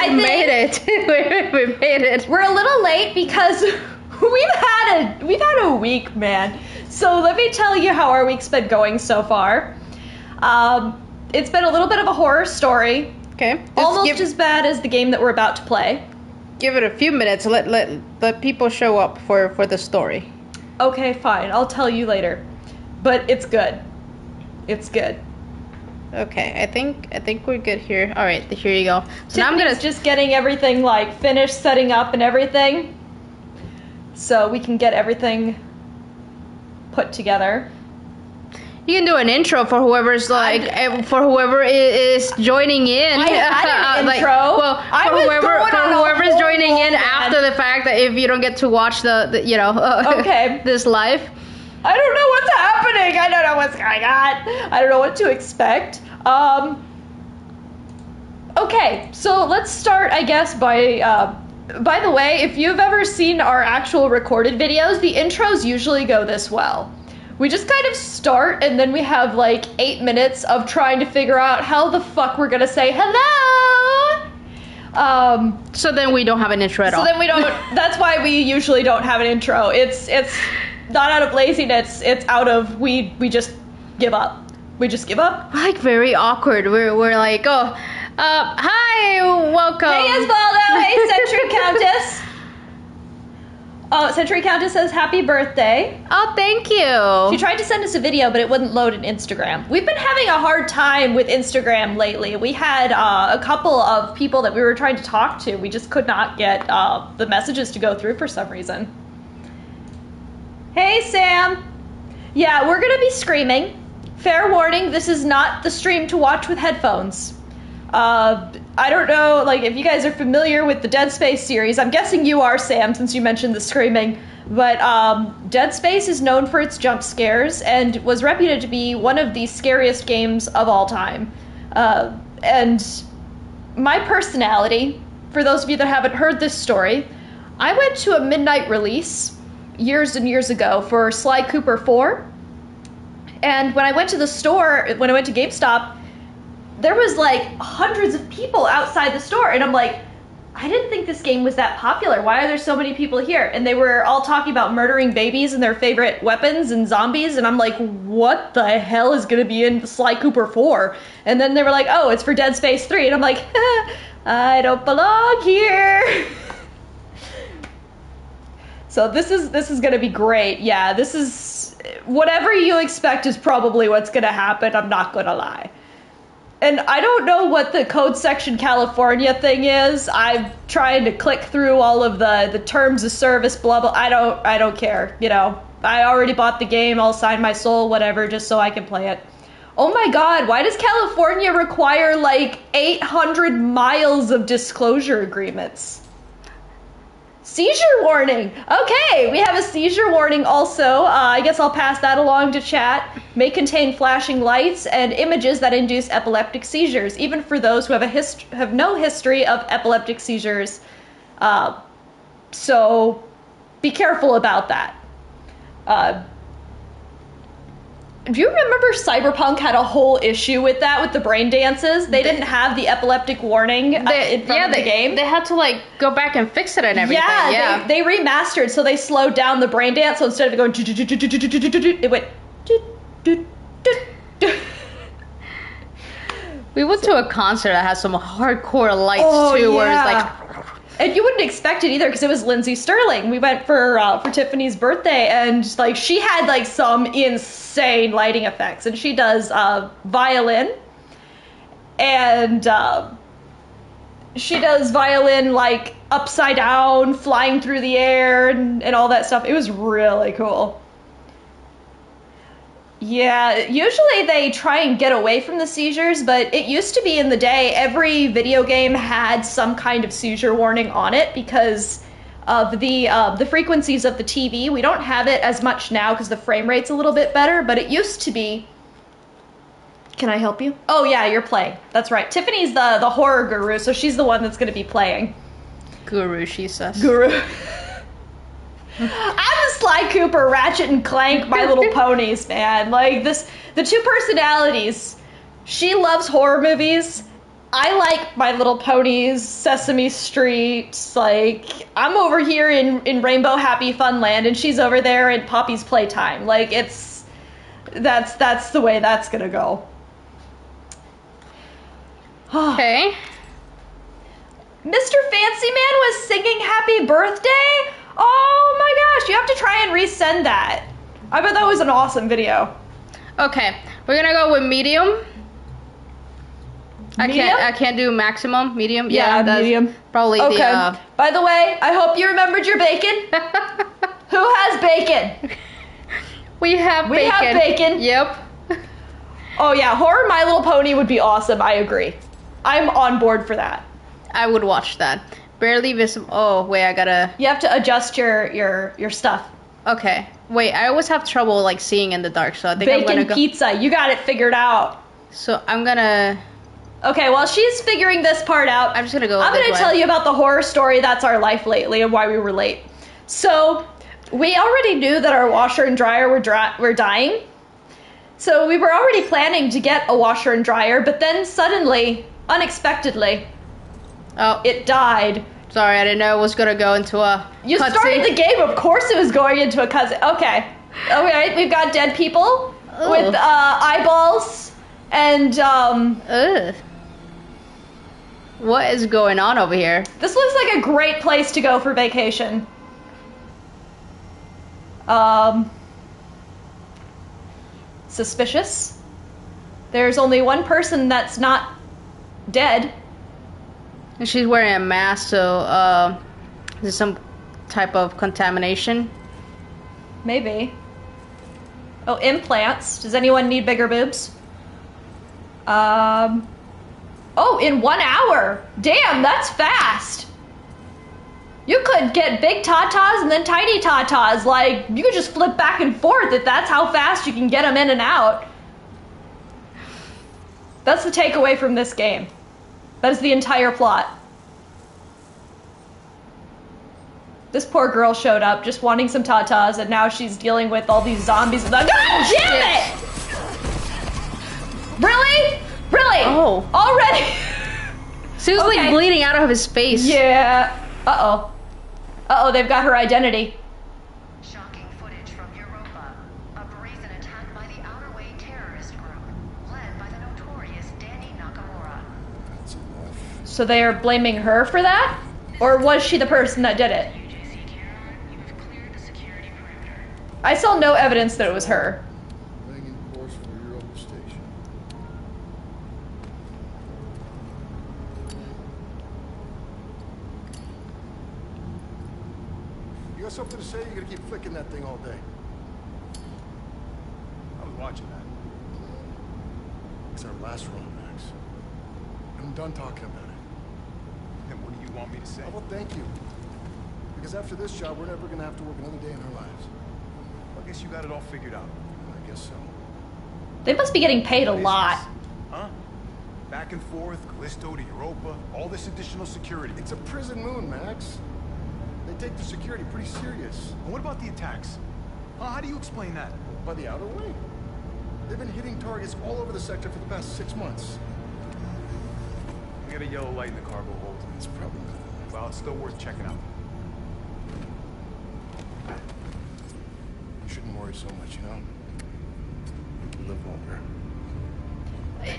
I we made it. we, we made it. we're a little late because we've had a we've had a week, man. So let me tell you how our week's been going so far. Um, it's been a little bit of a horror story, Okay. Just almost give, as bad as the game that we're about to play. give it a few minutes. Let let let people show up for for the story. Okay, fine. I'll tell you later. But it's good. It's good. Okay. I think I think we're good here. All right. Here you go. So now I'm gonna just getting everything like finished setting up and everything. So we can get everything put together. You can do an intro for whoever's like I- eh, for whoever is joining in. I Like, intro. well, I for whoever for whoever's joining in after the fact that if you don't get to watch the, the you know Okay. this live. I don't know what's happening. I don't know what's going on. I don't know what to expect. Um. Okay, so let's start, I guess, by. Uh, by the way, if you've ever seen our actual recorded videos, the intros usually go this well. We just kind of start, and then we have like eight minutes of trying to figure out how the fuck we're gonna say hello. Um, So then we don't have an intro at so all. So then we don't. That's why we usually don't have an intro. It's it's not out of laziness. It's out of we we just give up. We just give up. like very awkward. We're we're like oh. Uh, hi, welcome. Hey Osvaldo. Hey Century Countess. Oh, Century Countess says happy birthday. Oh, thank you. She tried to send us a video, but it wouldn't load in Instagram. We've been having a hard time with Instagram lately. We had uh, a couple of people that we were trying to talk to. We just could not get uh, the messages to go through for some reason. Hey, Sam. Yeah, we're going to be screaming. Fair warning, this is not the stream to watch with headphones. Uh, I don't know, like, if you guys are familiar with the Dead Space series. I'm guessing you are, Sam, since you mentioned the screaming. But um, Dead Space is known for its jump scares and was reputed to be one of the scariest games of all time. Uh, and my personality, for those of you that haven't heard this story, I went to a midnight release years and years ago for Sly Cooper 4. And when I went to the store, when I went to GameStop, there was like hundreds of people outside the store. And I'm like, I didn't think this game was that popular. Why are there so many people here? And they were all talking about murdering babies and their favorite weapons and zombies. And I'm like, what the hell is going to be in Sly Cooper 4? And then they were like, oh, it's for Dead Space 3. And I'm like, I don't belong here. So this is this is gonna be great. Yeah, this is whatever you expect is probably what's gonna happen. I'm not gonna lie. And I don't know what the code section California thing is. I'm trying to click through all of the the terms of service, blah blah. I don't I don't care. You know, I already bought the game. I'll sign my soul, whatever, just so I can play it. Oh my God! Why does California require like 800 miles of disclosure agreements? Seizure warning. Okay, we have a seizure warning also. Uh, I guess I'll pass that along to chat. May contain flashing lights and images that induce epileptic seizures, even for those who have a hist- have no history of epileptic seizures. Uh, so be careful about that. Uh, do you remember Cyberpunk had a whole issue with that with the brain dances? They didn't have the epileptic warning uh, They- in front yeah, of the they, game. They had to like go back and fix it and everything. Yeah, Yeah, They, they remastered, so they slowed down the brain dance. So instead of going, it went. we went to a concert that has some hardcore lights Oh, too, where it's like And you wouldn't expect it either because it was Lindsey Stirling. We went for uh, for Tiffany's birthday, and like she had like some insane lighting effects, and she does uh, violin, and uh, she does violin like upside down, flying through the air, and, and all that stuff. It was really cool. Yeah, usually they try and get away from the seizures, but it used to be in the day every video game had some kind of seizure warning on it because of the uh, the frequencies of the TV. We don't have it as much now because the frame rate's a little bit better, but it used to be. Can I help you? Oh yeah, you're playing. That's right. Tiffany's the the horror guru, so she's the one that's going to be playing. guru. She says. Guru. I'm the Sly Cooper, Ratchet and Clank, My Little Ponies, man. Like this, the two personalities. She loves horror movies, I like My Little Ponies, Sesame Street. Like I'm over here in in Rainbow Happy Fun Land, and she's over there in Poppy's Playtime. Like it's that's that's the way that's gonna go. Okay. Mr. Fancy Man was singing Happy Birthday. Oh my gosh! You have to try and resend that. I bet that was an awesome video. Okay. We're gonna go with medium. I can't. I can't do maximum. Medium. Yeah, that's medium. Probably Okay. the. Uh, By the way, I hope you remembered your bacon. Who has bacon? we have We bacon. have bacon. Yep. Oh yeah, horror My Little Pony would be awesome. I agree. I'm on board for that. I would watch that. Barely visible. Oh wait, I gotta. You have to adjust your your your stuff. Okay. Wait, I always have trouble like seeing in the dark, so I think I'm gonna go. pizza. You got it figured out. So I'm gonna. Okay, while she's figuring this part out, I'm just gonna go. I'm way. tell you about the horror story that's our life lately and why we were late. So, we already knew that our washer and dryer were dry- were dying. So, we were already planning to get a washer and dryer, but then suddenly, unexpectedly, Oh, it died. sorry, I didn't know it was gonna go into a. You cutscene. started the game, of course it was going into a cutscene. Okay. Okay, we've got dead people with uh, eyeballs and um, Ugh. What is going on over here? This looks like a great place to go for vacation. Um, suspicious. There's only one person that's not dead. And she's wearing a mask, so uh, is this some type of contamination? Maybe. Oh, implants. Does anyone need bigger boobs? Um. Oh, in one hour. Damn, that's fast. You could get big tatas and then tiny tatas. Like, you could just flip back and forth if that's how fast you can get them in and out. That's the takeaway from this game. That is the entire plot. This poor girl showed up just wanting some tatas, and now she's dealing with all these zombies. And God damn it! Really? Really? Oh. Already? Seriously Okay. bleeding out of his face. yeah. Uh oh. Uh oh, they've got her identity. So they are blaming her for that? Or was she the person that did it? I saw no evidence that it was her. You got something to say? You're gonna keep flicking that thing all day. I was watching that. It's our last run, Max. I'm done talking about it. Then what do you want me to say? Oh, well, thank you. Because after this job, we're never gonna have to work another day in our lives. I guess you got it all figured out. I guess so. They must be getting paid a lot. Huh? Back and forth, Callisto to Europa, all this additional security. It's a prison moon, Max. They take the security pretty serious. And what about the attacks? Huh? How do you explain that? By the outer way. They've been hitting targets all over the sector for the past six months. We got a yellow light in the cargo hold. It's probably nothing. Well, it's still worth checking out. You shouldn't worry so much, you know? You live longer.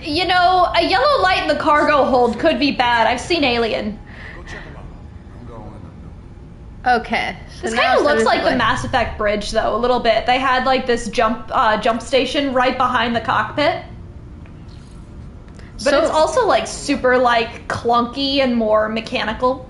You know, a yellow light in the cargo hold could be bad. I've seen Alien. Go check them out. I'm going. I'm going. Okay. So This kind of looks like the Mass Effect bridge, though, a little bit. They had like this jump uh, jump station right behind the cockpit, but So- it's also like super like clunky and more mechanical.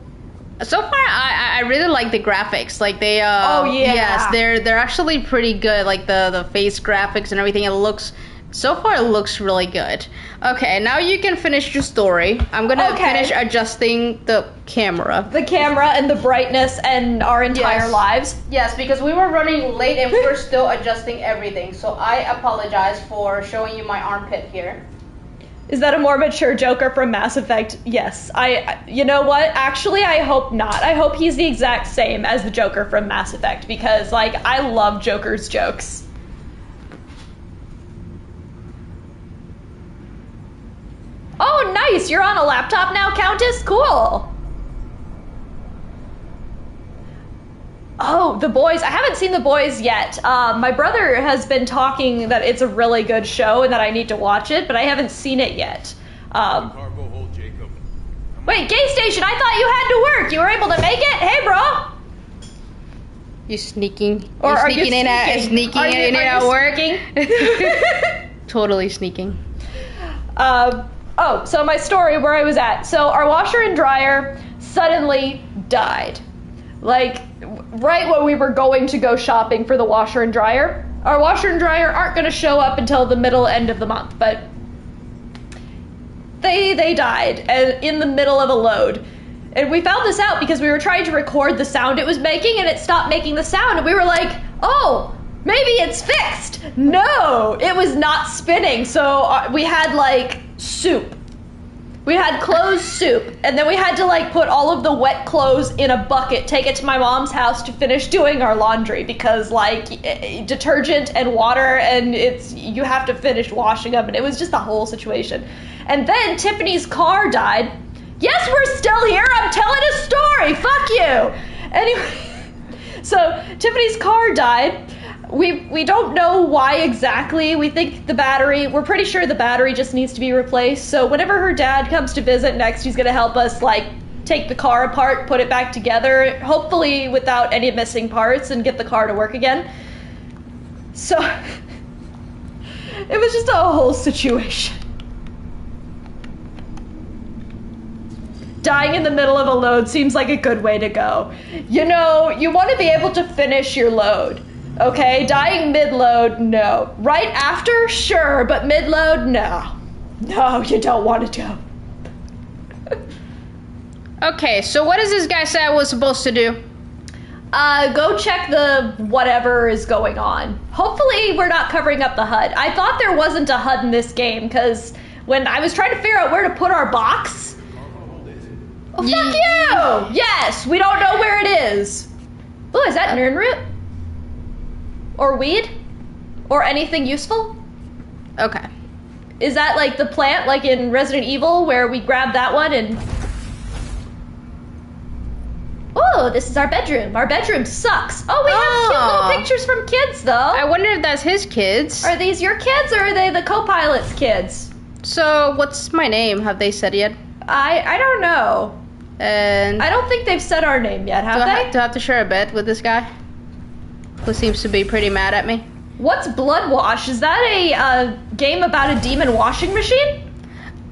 So far, I I really like the graphics. Like they. Uh, Oh, yeah. Yes, they're they're actually pretty good. Like the the face graphics and everything. It looks. So far, it looks really good. Okay, now you can finish your story. I'm gonna Okay. finish adjusting the camera. The camera and the brightness and our entire Yes. lives. Yes, because we were running late and we're still adjusting everything. So I apologize for showing you my armpit here. Is that a more mature Joker from Mass Effect? Yes. I. You know what? Actually, I hope not. I hope he's the exact same as the Joker from Mass Effect because, like, I love Joker's jokes. Oh, nice. You're on a laptop now, Countess? Cool. Oh, The Boys. I haven't seen The Boys yet. Um, my brother has been talking that it's a really good show and that I need to watch it, but I haven't seen it yet. Um, Cargo hold, Jacob. wait, Gay Station, I thought you had to work. You were able to make it? Hey, bro. You sneaking? Or you are you sneaking in at sneaking? sneaking Are you- in are at work? sneaking? totally sneaking. Um, oh, so my story where I was at. So our washer and dryer suddenly died. Like right when we were going to go shopping for the washer and dryer. Our washer and dryer aren't going to show up until the middle end of the month, but they they died in the middle of a load. And we found this out because we were trying to record the sound it was making and it stopped making the sound and we were like, "Oh, maybe it's fixed." No, it was not spinning. So uh, we had like soup. We had clothes soup and then we had to like put all of the wet clothes in a bucket, take it to my mom's house to finish doing our laundry because like eh, detergent and water and it's you have to finish washing them and it was just the whole situation. And then Tiffany's car died. Yes, we're still here. I'm telling a story. Fuck you. Anyway, so Tiffany's car died. We we don't know why exactly. We think the battery. We're pretty sure the battery just needs to be replaced. So whenever her dad comes to visit next, he's gonna help us like take the car apart, put it back together, hopefully without any missing parts, and get the car to work again. So it was just a whole situation. Dying in the middle of a load seems like a good way to go. You know, you want to be able to finish your load. Okay, dying mid load, no. Right after, sure, but mid load, no. No, you don't want to do. Okay, so what does this guy say I was supposed to do? Uh, go check the whatever is going on. Hopefully, we're not covering up the HUD. I thought there wasn't a HUD in this game because when I was trying to figure out where to put our box, oh, fuck you! Yes, we don't know where it is. Oh, is that nern root? Or weed? Or anything useful? Okay. Is that like the plant, like in Resident Evil, where we grab that one and. Oh, this is our bedroom. Our bedroom sucks. Oh, we have cute little oh. pictures from kids, though. I wonder if that's his kids. Are these your kids or are they the co-pilot's kids? So what's my name? Have they said yet? I I don't know. And I don't think they've said our name yet, do, have I they? have, do I have to share a bed with this guy? Who seems to be pretty mad at me? What's Blood Wash? Is that a uh, game about a demon washing machine?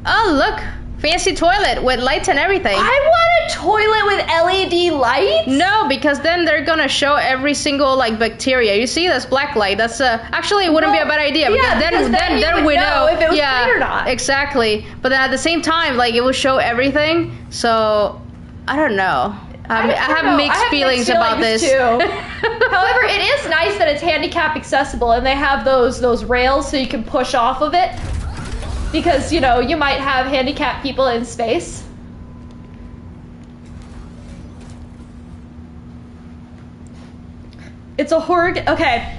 Oh look, fancy toilet with lights and everything. I want a toilet with LED lights. No, because then they're gonna show every single like bacteria. You see, that's black light. That's uh, actually it wouldn't Well, be a bad idea yeah, because then because then then then we know if it was yeah, clean or not. Exactly. But then at the same time, like it will show everything. So I don't know. I, don't- I, have know. mixed I have feelings mixed about feelings, this. too. However, it is nice that it's handicap accessible and they have those those rails so you can push off of it. Because, you know, you might have handicapped people in space. It's a horror Okay.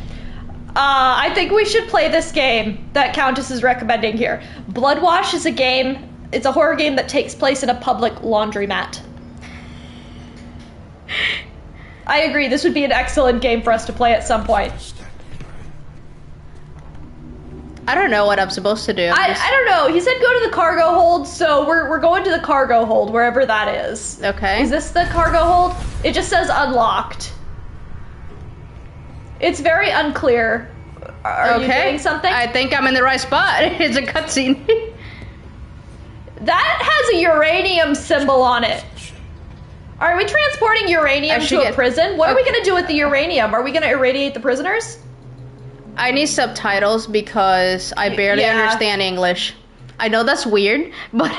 Uh, I think we should play this game that Countess is recommending here. Bloodwash is a game, it's a horror game that takes place in a public laundromat. I agree. This would be an excellent game for us to play at some point. I don't know what I'm supposed to do. I, I don't know. He said go to the cargo hold, so we're, we're going to the cargo hold, wherever that is. okay. Is this the cargo hold? It just says unlocked. It's very unclear. Are you okay. doing something? I think I'm in the right spot. It's a cutscene. That has a uranium symbol on it. Are we transporting I uranium should to a get- prison? What are we Okay. going to do with the uranium? Are we going to irradiate the prisoners? I need subtitles because I barely yeah. understand English. I know that's weird, but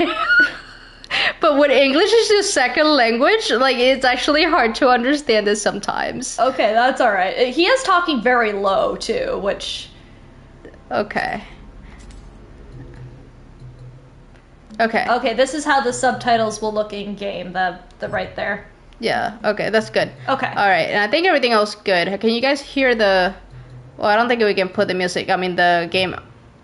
but when English is your second language, like it's actually hard to understand this sometimes. Okay, that's all right. He is talking very low too, which Okay. Okay. okay. This is how the subtitles will look in game. The the right there. Yeah. Okay, that's good. Okay. All right, and I think everything else good. Can you guys hear the? Well, I don't think we can put the music. I mean, the game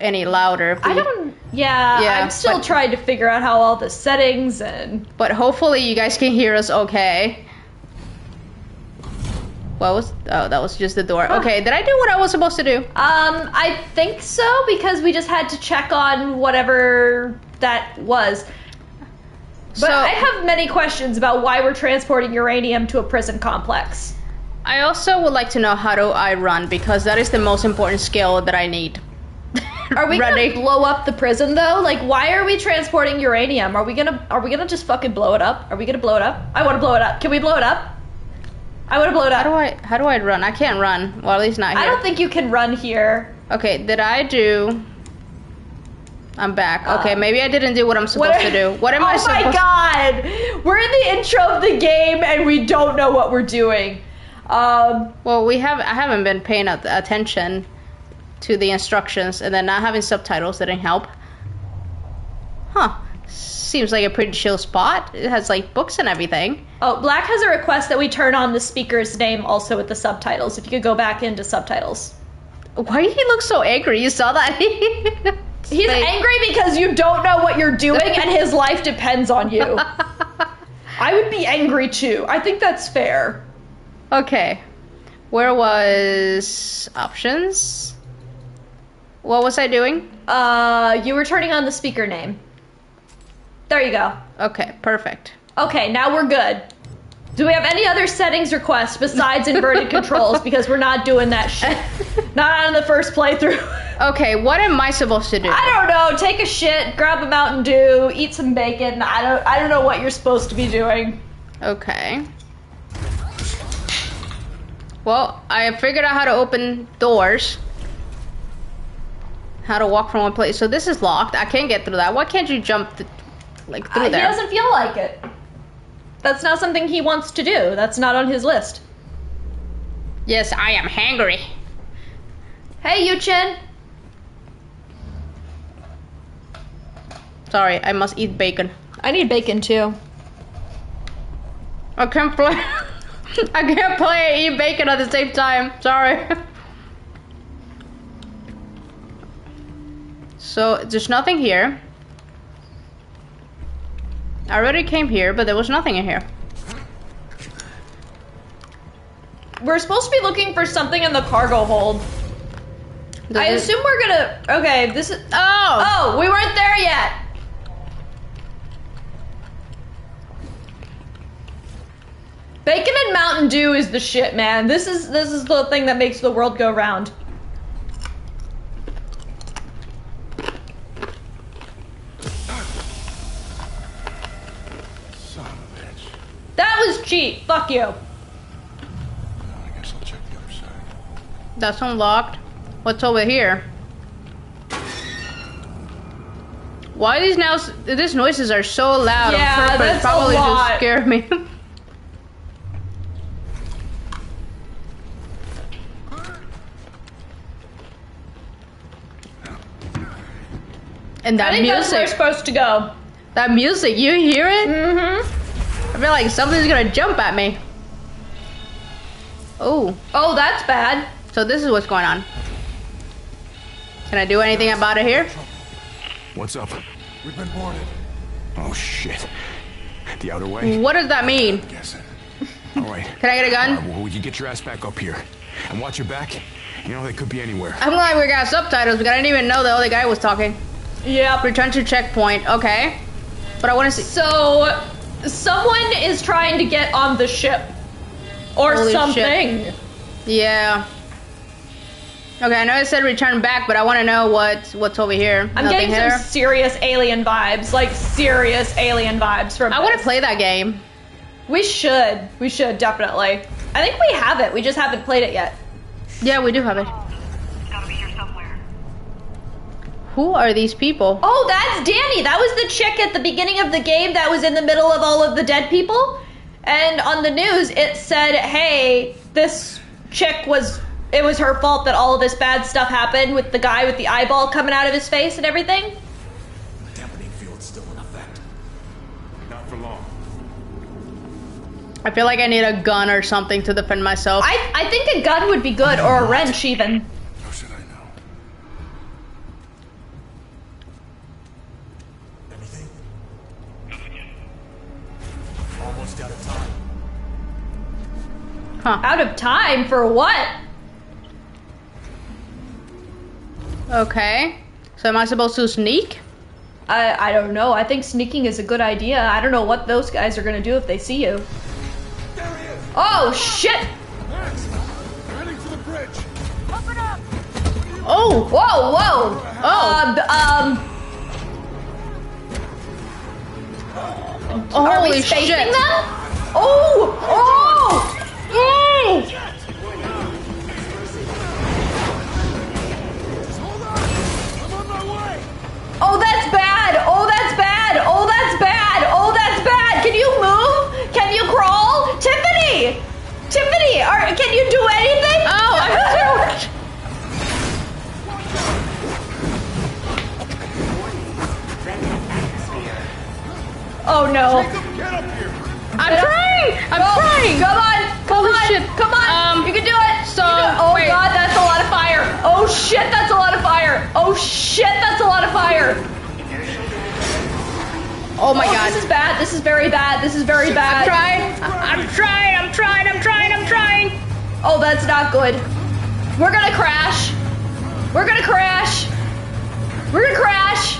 any louder. if I don't. Yeah, Yeah, I'm still but- trying to figure out how all the settings and But hopefully you guys can hear us okay. What was? Oh, that was just the door. Okay, did I do what I was supposed to do? Um, I think so because we just had to check on whatever that was. But so I have many questions about why we're transporting uranium to a prison complex. I also would like to know how do I run because that is the most important skill that I need. Are we gonna blow up the prison though? Like, why are we transporting uranium? Are we gonna Are we gonna just fucking blow it up? Are we gonna blow it up? I want to blow it up. Can we blow it up? I want to blow it up. How do. I? How do I run? I can't run. Well, at least not here. I don't think you can run here. Okay, did I do? I'm back. Okay, Um, maybe I didn't do what I'm supposed to do. What am oh I supposed? Oh my god! We're in the intro of the game and we don't know what we're doing. Um, Well, we have. I haven't been paying attention to the instructions, and then not having subtitles didn't help. Huh? Seems like a pretty chill spot. It has like books and everything. oh, Black has a request that we turn on the speaker's name also with the subtitles. If you could go back into subtitles. Why did he look so angry? You saw that? He's Like- angry because you don't know what you're doing and his life depends on you. I would be angry too. I think that's fair. okay. Where was options? What was I doing? Uh, you were turning on the speaker name. There you go. Okay, perfect. Okay, now we're good. Do we have any other settings requests besides inverted controls? Because we're not doing that shit. Not on the first playthrough. Okay, what am I supposed to do? I don't know. Take a shit, grab a Mountain Dew, eat some bacon. I don't. I don't know what you're supposed to be doing. Okay. Well, I figured out how to open doors. How to walk from one place. So this is locked. I can't get through that. Why can't you jump th- like Uh, through he there? doesn't feel like it. That's not something he wants to do. That's not on his list. Yes, I am hangry. Hey, Yuchin. Sorry, I must eat bacon. I need bacon too. I can't play. I can't play and eat bacon at the same time. Sorry. so there's nothing here. I already came here, but there was nothing in here. We're supposed to be looking for something in the cargo hold. I assume we're gonna. Okay, this is. Oh. Oh, we weren't there yet. Bacon and Mountain Dew is the shit, man. This is this is the thing that makes the world go round. Son of a bitch. That was cheap. Fuck you. I guess I'll check the other side. That's unlocked. What's over here? Why these now? These noises are so loud. on Yeah, purpose. that's a Probably lot. just scare me. and that music. that's where we're supposed to go. that music, you hear it? Mm-hmm. I feel like something's gonna jump at me. Oh, Oh, that's bad. so this is what's going on. Can I do anything about it here? What's up? We've been boarded. Oh shit. The outer way? What does that mean? Guessing. All right. Can I get a gun? All right, well, you get your ass back up here. And watch your back. You know, they could be anywhere. I'm glad we got subtitles because I didn't even know the other guy was talking. Yeah. Return to checkpoint. Okay. But I want to see. So, someone is trying to get on the ship. Or Holy something. Yeah. Okay, I know I said return back, but I want to know what what's over here. I'm Nothing getting here. some serious alien vibes. Like, serious alien vibes from I want to play that game. We should. We should, definitely. I think we have it. We just haven't played it yet. Yeah, we do have it. It's gotta be here somewhere. Who are these people? Oh, that's Dani. That was the chick at the beginning of the game that was in the middle of all of the dead people. And on the news, it said, hey, this chick was. It was her fault that all of this bad stuff happened with the guy with the eyeball coming out of his face and everything. The dampening field's still in effect. Not for long. I feel like I need a gun or something to defend myself. I, I think a gun would be good, or a wrench even. Huh. Out of time for what? Okay. So am I supposed to sneak? I I don't know. I think sneaking is a good idea. I don't know what those guys are gonna do if they see you. There he is! Oh shit! Max! Heading for the bridge! Oh! Whoa, whoa! Oh. Um, um, Oh, are holy shit! them? Oh, oh! Hold on! I'm on my way! Oh, that's bad! Oh, that's bad! Oh, that's bad! Oh, that's bad! Can you move? Can you crawl? Tiffany! Tiffany, can you do anything? Oh, I'm so... Oh no! Jacob, get up here! I'm trying! I'm Go. trying! Come on! Come Holy on! shit. Come on! Um, you can do it! so, do it. oh wait. god, that's a lot of fire! Oh shit, that's a lot of fire! Oh shit, that's a lot of fire! Oh my oh, god. This is bad. This is very bad. This is very I'm bad. trying! I'm trying! I'm trying! I'm trying! I'm trying! Oh, that's not good. We're gonna crash. We're gonna crash. We're gonna crash.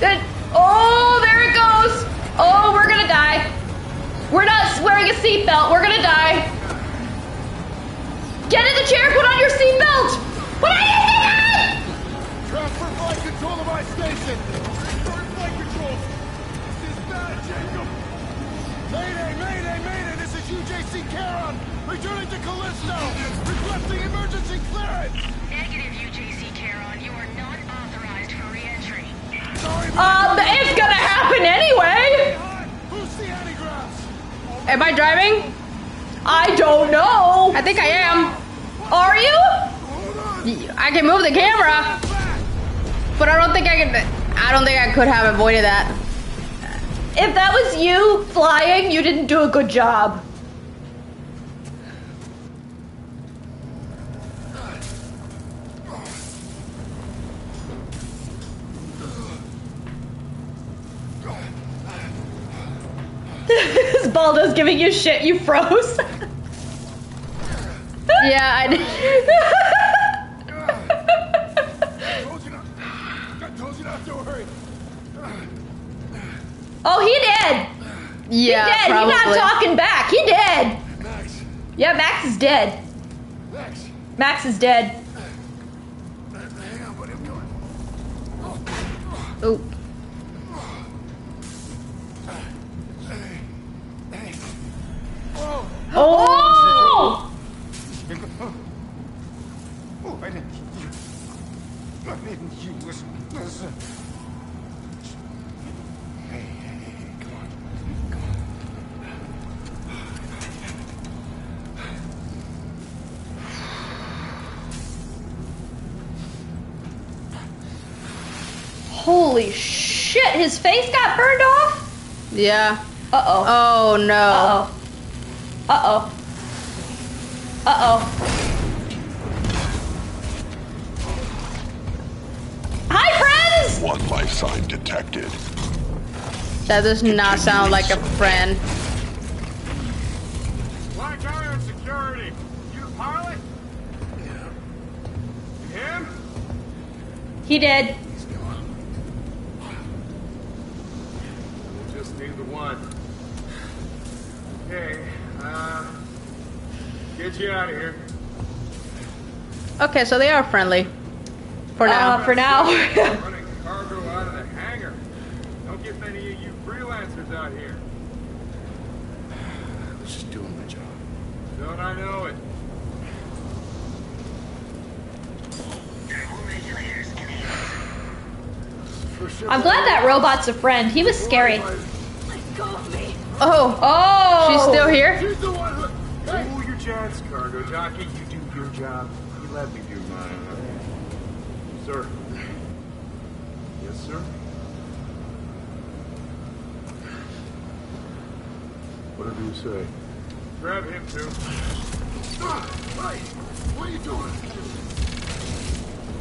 It, oh, there it goes. Oh, we're gonna die. We're not wearing a seatbelt. We're gonna die. Get in the chair. Put on your seatbelt. Put on your seatbelt. Transfer flight control to my station! Transfer flight control! This is bad, Jacob! Mayday, mayday, mayday! This is UJC Charon! Returning to Callisto! Requesting emergency clearance! Negative UJC Charon. You are not authorized for re-entry. Sorry, Um, it's Am I driving? I don't know. I think I am. Are you? I can move the camera, but I don't think I can. I don't think I could have avoided that. If that was you flying, you didn't do a good job. Giving you shit, you froze. Yeah, I did. Told you not. I told you not to worry. oh, he did. Yeah, he did. probably. He's not talking back. He did. Max, Yeah, Max is dead. Max. Max is dead. Hang on, buddy, I'm coming. Ooh. Hey. Whoa! Oh! Oh, I didn't you. I didn't you listen. Listen. Hey, hey, hey, come on. Come on. Holy shit! His face got burned off. Yeah. Uh oh. Oh no. Uh oh. Uh oh. Uh oh. Hi, friends! One life sign detected. That does not sound like a friend. Black Iron Security. You the pilot? Yeah. Him? He did. He's gone. We just need the one. Okay, uh, get you out of here. Okay, so they are friendly. For now. Uh, for now. Running cargo out of the hangar. Don't get many of you freelancers out here. I was just doing my job. Don't I know it? I'm glad that robot's a friend. He was scary. Oh, Oh! she's still here? He's the one who... Cool your jets, cargo jockey. You do your job. You let me do mine. Sir. Yes, sir? Whatever you say. Grab him, too. Hey! What are you doing?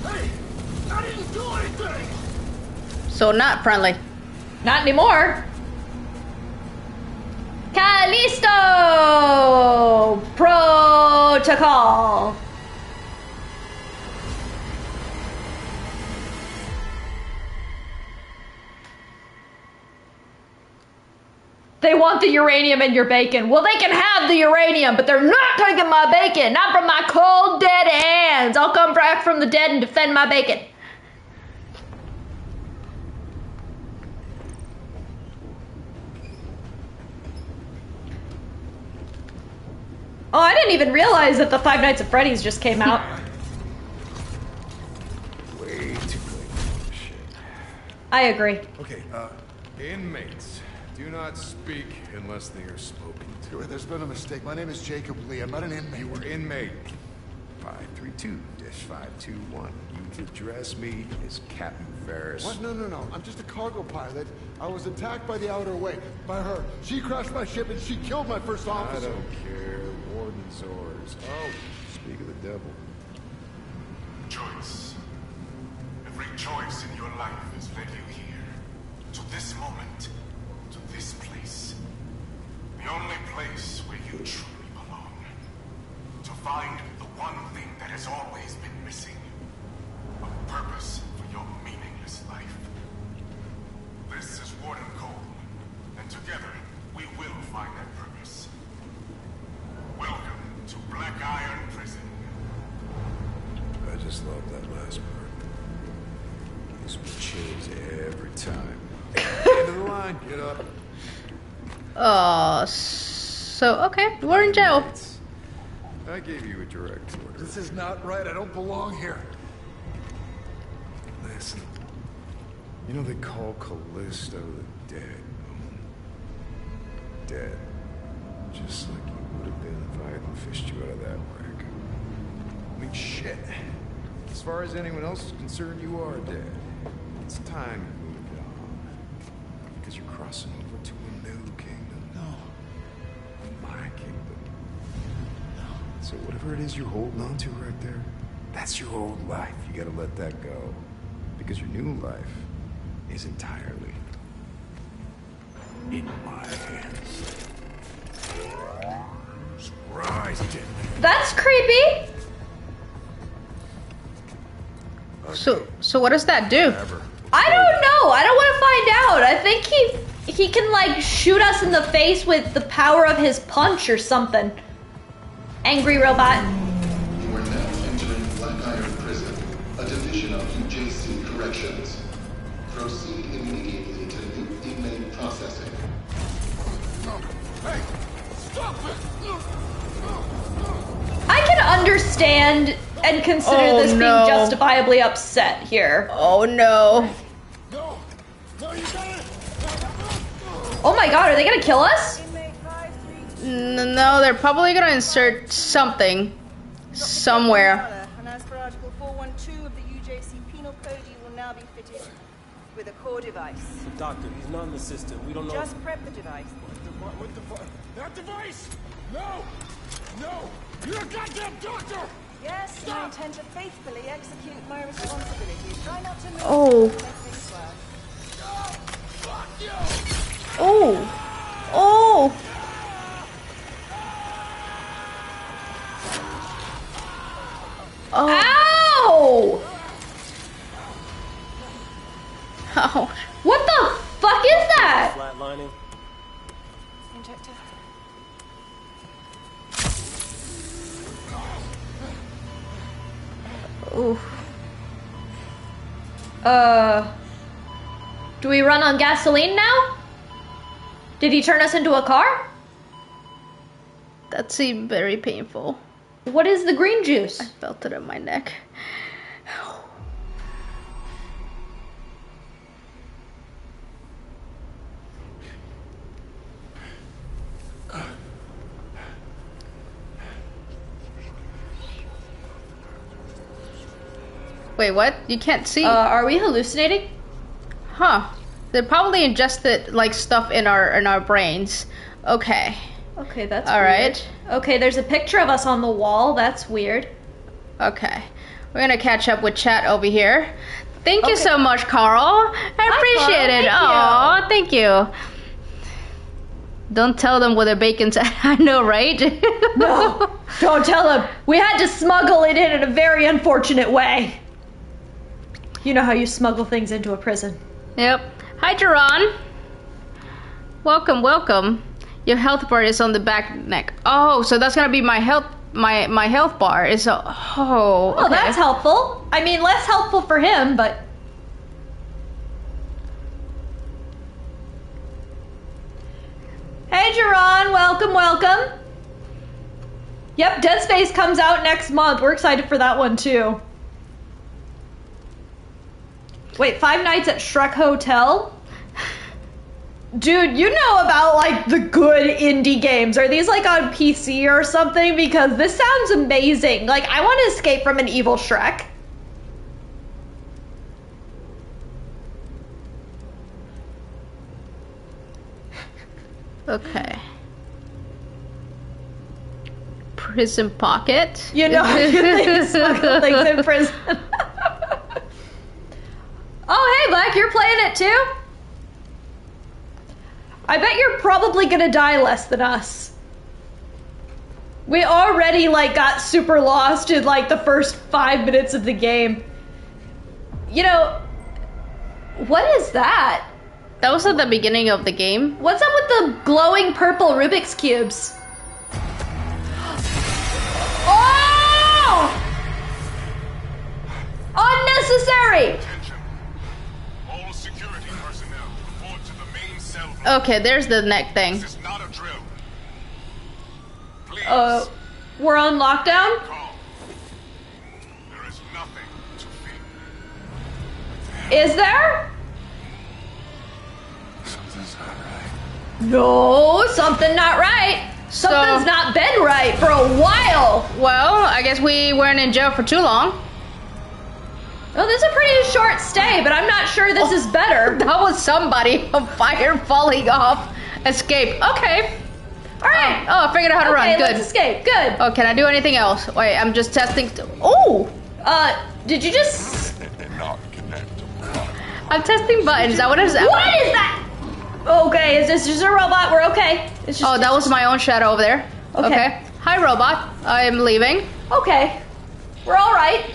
Hey! I didn't do anything! So not friendly. Not anymore. Callisto Protocol. They want the uranium in your bacon. Well, they can have the uranium, but they're not taking my bacon. Not from my cold, dead hands. I'll come back from the dead and defend my bacon. Oh, I didn't even realize that the Five Nights at Freddy's just came out. Way too late shit. I agree. Okay, uh, inmates, do not speak unless they are spoken to. There's been a mistake. My name is Jacob Lee. I'm not an inmate. You were inmate 532-521. You address me as Captain Ferris. What? No, no, no. I'm just a cargo pilot. I was attacked by the Outer Way. By her. She crashed my ship and she killed my first officer. I don't care. Warden's orders. Oh, speak of the devil. Choice. Every choice in your life has led you here. To this moment. To this place. The only place where you truly belong. To find the one thing that has always been missing. A purpose for your meaningless life. This is Warden Cole. And together, we will find that purpose. Welcome to Black Iron Prison. I just love that last part. Gives me chills every time. End of the line. Get up. Oh, so okay, we're in jail. I gave you a direct order. This is not right. I don't belong here. Listen. You know they call Callisto the dead. Moon. Dead. Just like you would have been if I hadn't fished you out of that wreck. I mean, shit. As far as anyone else is concerned, you are dead. It's time you moved on. Because you're crossing over to a new kingdom. No. My kingdom. No. So whatever it is you're holding on to right there, that's your old life. You gotta let that go. Because your new life is entirely in my hands. Surprise, That's creepy. So, so what does that do? I don't know. I don't want to find out. I think he he can like shoot us in the face with the power of his punch or something. Angry robot. Understand and consider Oh, this no. being justifiably upset here. Oh no. No! No, you got it! Oh my god, are they gonna kill us? No, they're probably gonna insert something somewhere. And as per Article 412 of the UJC Penal Code, you will now be fitted with a core device. Doctor, he's not in the system. We don't know. Just prep the device. What, what the fuck? That device! No! No! You're a goddamn doctor! Yes, I intend to faithfully execute my responsibilities. Try not to move. Oh. Make things work. Fuck you! Oh. Oh. Oh. Ow! Ouch. What the fuck is that? Flatlining. Oof. Uh. Do we run on gasoline now? Did he turn us into a car? That seemed very painful. What is the green juice? I felt it in my neck. Wait, what? You can't see? Uh, are we hallucinating? huh. They probably ingested like stuff in our in our brains. Okay. Okay, that's All weird. right. Okay, there's a picture of us on the wall. That's weird. Okay. We're gonna catch up with chat over here. Thank you so much, Carl. I appreciate Carl. it. Thank you. Thank you. Don't tell them where the bacon's at. I know, right? No, don't tell them. We had to smuggle it in in a very unfortunate way. You know how you smuggle things into a prison. Yep. Hi, Duran. Welcome, welcome. Your health bar is on the back neck. Oh, so that's gonna be my health my my health bar. Is a oh. Oh, okay. that's helpful. I mean, less helpful for him, but. Hey, Jerron, welcome, welcome. Yep, Dead Space comes out next month. We're excited for that one too. Wait, Five Nights at Shrek Hotel? Dude, you know about like the good indie games. Are these like on PC or something? Because this sounds amazing. Like, I want to escape from an evil Shrek. Okay. Prison pocket. You know, you think things in prison. oh, hey, Black, you're playing it too? I bet you're probably gonna die less than us. We already like got super lost in like the first five minutes of the game. You know, what is that? That was at the beginning of the game. What's up with the glowing purple Rubik's cubes? Oh! Unnecessary! Okay, there's the neck thing. This is not a drill. Please. Uh, we're on lockdown? There is nothing to fear. Is there? Something's not right. No, something not right. Something's So- not been right for a while. Well, I guess we weren't in jail for too long. Oh, this is a pretty short stay, but I'm not sure this is better. That was somebody a fire falling off. Escape. Okay. All right. Oh, I figured out how to okay, run. let's Good. escape. Good. Oh, can I do anything else? Wait, I'm just testing. Oh, Uh, did you just? I'm testing buttons. Is that what it is? What is that? Okay, is this just a robot? We're okay. It's just. Oh, that was my own shadow over there. Okay. Okay. Hi, robot. I am leaving. Okay. We're all right.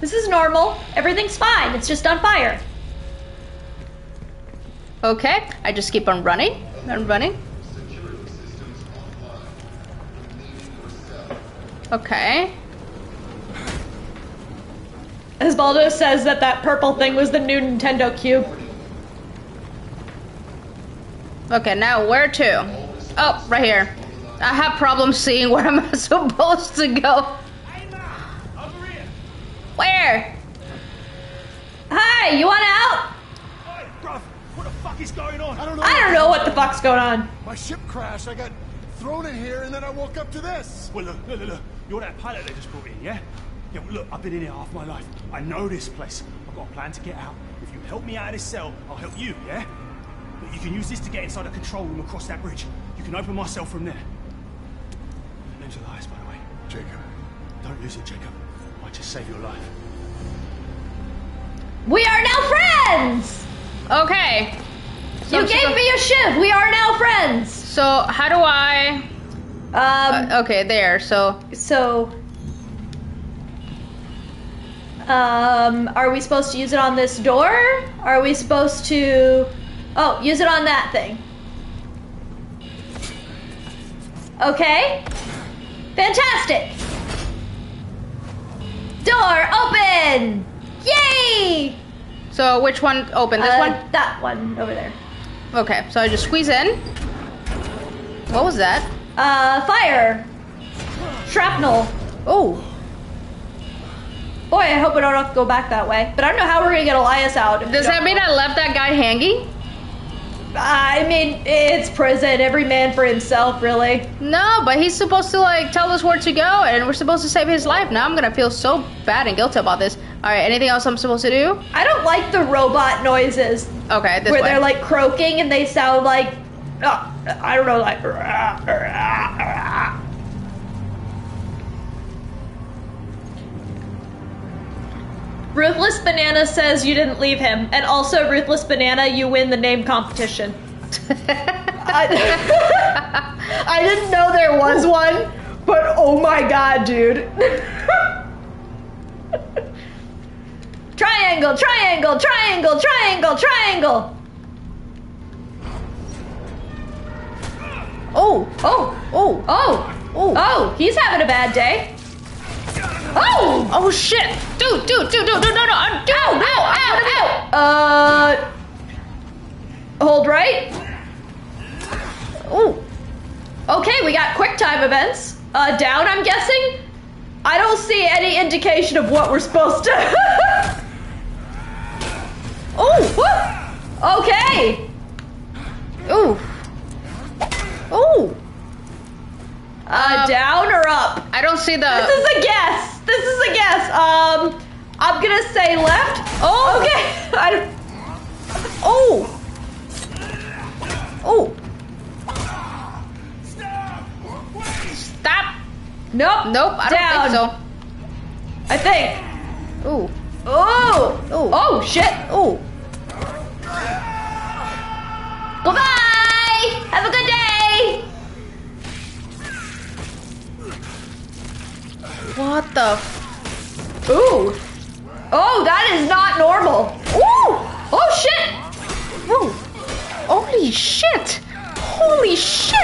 This is normal. Everything's fine. It's just on fire. Okay. I just keep on running and running. Security systems online. Leaving your cell. Okay. Esbaldo says that that purple thing was the new Nintendo Cube. Okay, now where to? Oh, right here. I have problems seeing where I'm supposed to go. Where? Hi, you want out? Hey, bruv, what the fuck is going on? I don't know. I don't know what the fuck's going on. My ship crashed. I got thrown in here, and then I woke up to this. Well, look, look, look, look. You're that pilot they just brought in, yeah? Yeah, well, look, I've been in here half my life. I know this place. I've got a plan to get out. If you help me out of this cell, I'll help you, yeah? But you can use this to get inside a control room across that bridge. You can open my cell from there. Name's Elias, by the way. Jacob. Don't lose it, Jacob. I just saved your life. We are now friends. Okay. So You I'm gave suppo- me a shiv. We are now friends. So how do I? Um. Uh, okay, there. So So. Um. Are we supposed to use it on this door? Are we supposed to? Oh, use it on that thing. Okay. Fantastic. Door open. Yay! so which one open? This Uh, one. That one over there. Okay. So I just squeeze in. What was that? Uh, fire. Shrapnel. Oh. Boy, I hope we don't have to go back that way. But I don't know how we're gonna get Elias out. Does that mean I left that guy hanging? I mean, it's prison. Every man for himself, really. No, but he's supposed to like tell us where to go, and we're supposed to save his life. Now I'm gonna feel so bad and guilty about this. All right. Anything else I'm supposed to do? I don't like the robot noises Okay. This where way. they're like croaking and they sound like, uh, I don't know, like. Ruthless Banana says you didn't leave him, and also Ruthless Banana, you win the name competition. I, I didn't know there was one, but oh my god, dude. triangle, triangle, triangle, triangle, triangle. Oh, Oh, oh, oh, oh. oh, he's having a bad day. Oh! Oh shit! Dude, dude, dude, dude, dude, no, no, dude, Ow, ow, ow, ow! Uh. Hold right. Oh, Okay, we got quick time events. Uh, down, I'm guessing. I don't see any indication of what we're supposed to. oh, okay. ooh, ooh. Uh, Um, down or up? I don't see the. This is a guess. This is a guess. Um, I'm gonna say left. Oh. okay. I Oh, oh. Stop. nope. Nope, I don't think so. I think. Ooh, Oh. Ooh. Oh shit. Oh. Goodbye. Have a good day. What the? F- Ooh. Oh, that is not normal. Ooh. Oh shit. Ooh. Holy shit! Holy shit!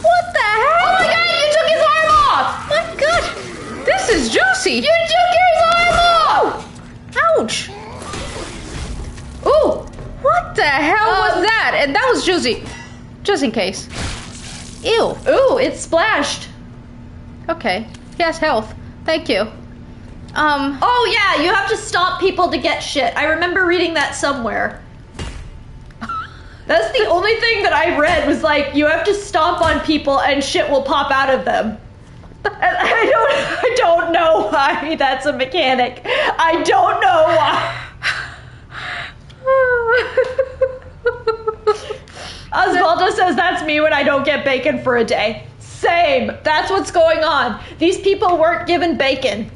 What the hell? Oh my god, you took his arm off. My god! This is juicy! You took his arm off. Ouch! Ooh. What the hell Um, was that? And that was juicy. Just in case. Ew. Ooh, it splashed. Okay. He has health. Thank you. Um. Oh yeah, you have to stomp people to get shit. I remember reading that somewhere. That's the only thing that I read was like you have to stomp on people and shit will pop out of them. And I don't I don't know why that's a mechanic. I don't know why. Osvaldo says that's me when I don't get bacon for a day. Same. That's what's going on. These people weren't given bacon.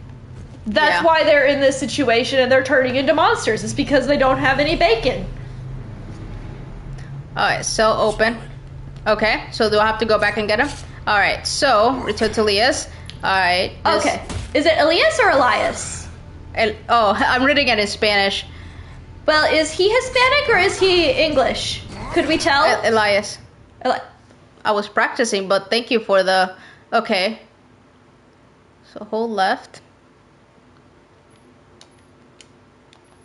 That's Yeah. why they're in this situation and they're turning into monsters. It's because they don't have any bacon. Alright, so open. Okay, so do I have to go back and get him? Alright, so return to Elias. Alright. Okay. Is it Elias or Elias? El- oh, I'm reading it in Spanish. Well, is he Hispanic or is he English? Could we tell? El- Elias. Eli- I was practicing, but thank you for the. Okay. So hold left.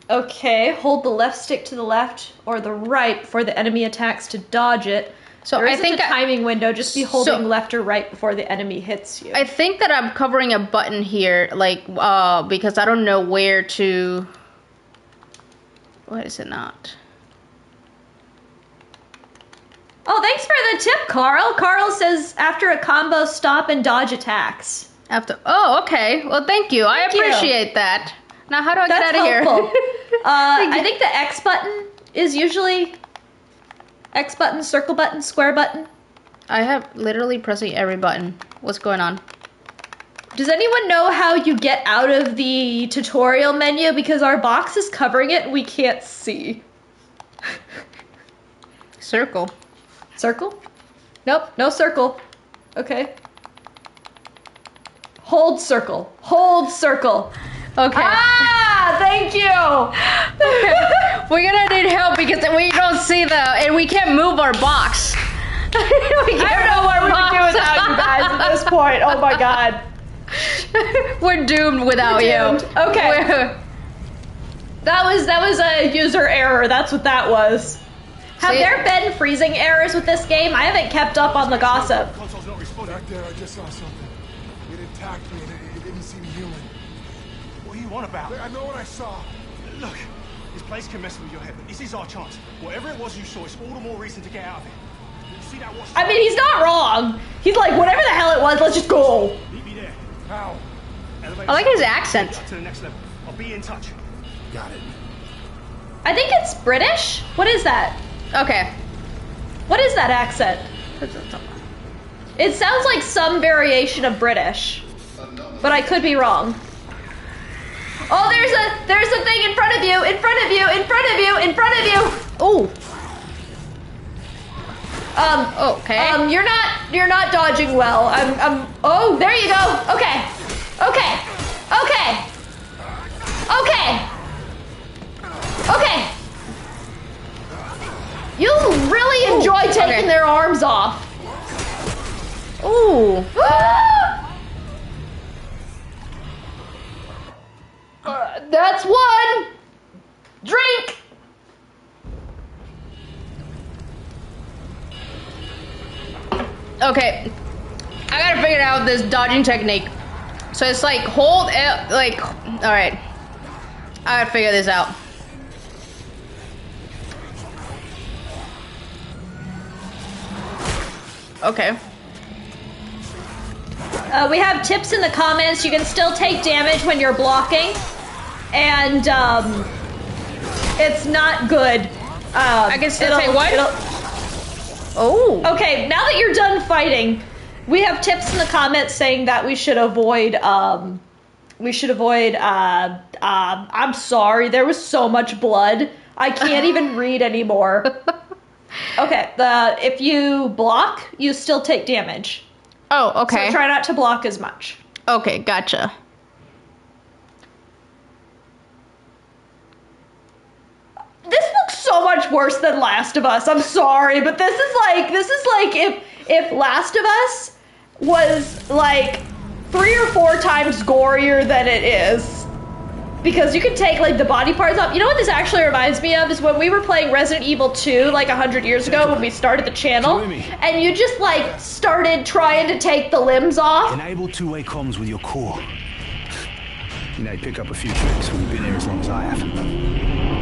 Okay, hold the left stick to the left or the right for the enemy attacks to dodge it. So there I think a I- timing window. Just be holding So- left or right before the enemy hits you. I think that I'm covering a button here, like, uh, because I don't know where to. What is it not? Oh, thanks for the tip, Carl. Carl says after a combo, stop and dodge attacks. After. Oh, okay. Well, thank you. I Thank you. appreciate that. Now, how do I That's get out of here? uh, I think the X button is usually X button, circle button, square button. I have literally pressing every button. What's going on? Does anyone know how you get out of the tutorial menu? Because our box is covering it and we can't see. Circle. Circle? Nope, no circle. Okay. Hold circle. Hold circle. Okay. Ah, thank you. We're gonna need help because we don't see the and we can't move our box. we I don't know what we would do without you guys at this point. Oh my god. We're doomed without We're doomed. you. Okay. We're- That was that was a user error. That's what that was. Have See- there been freezing errors with this game? I haven't kept up on the gossip. Console's not responding. Back there, I just saw something. It attacked me and it, it didn't seem human. What are you on about? I know what I saw. Look, this place can mess with your head, but this is our chance. Whatever it was you saw, it's all the more reason to get out of here. You see that watch? I mean, he's not wrong. He's like, whatever the hell it was, let's just go. Meet me there. How? I like his accent. To the next level. I'll be in touch. Got it. I think it's British. What is that? Okay. What is that accent? It sounds like some variation of British, but I could be wrong. Oh, there's a there's a thing in front of you, in front of you, in front of you, in front of you. Oh. Um, Okay. Um, you're not you're not dodging well. I'm I'm oh there you go. Okay. Okay. Okay. Okay. Okay. You really Ooh, enjoy taking okay. their arms off. Ooh. Ah! Uh, that's one. Drink. Okay. I gotta figure out this dodging technique. So it's like hold L, like, alright. I gotta figure this out. Okay. Uh, we have tips in the comments. You can still take damage when you're blocking, and um, it's not good. Um, I can still it'll- take what? Oh. Okay, now that you're done fighting, we have tips in the comments saying that we should avoid. Um, we should avoid. Uh, uh, I'm sorry, there was so much blood. I can't even read anymore. Okay, the if you block, you still take damage. Oh, okay. So try not to block as much. Okay, gotcha. This looks so much worse than Last of Us. I'm sorry, but this is like this is like if if Last of Us was like three or four times gorier than it is. Because you can take like the body parts off. You know what this actually reminds me of is when we were playing Resident Evil 2 like 100 years ago when we started the channel and you just like started trying to take the limbs off. Enable two-way comms with your core. You know, pick up a few tricks when you've been here as long as I have.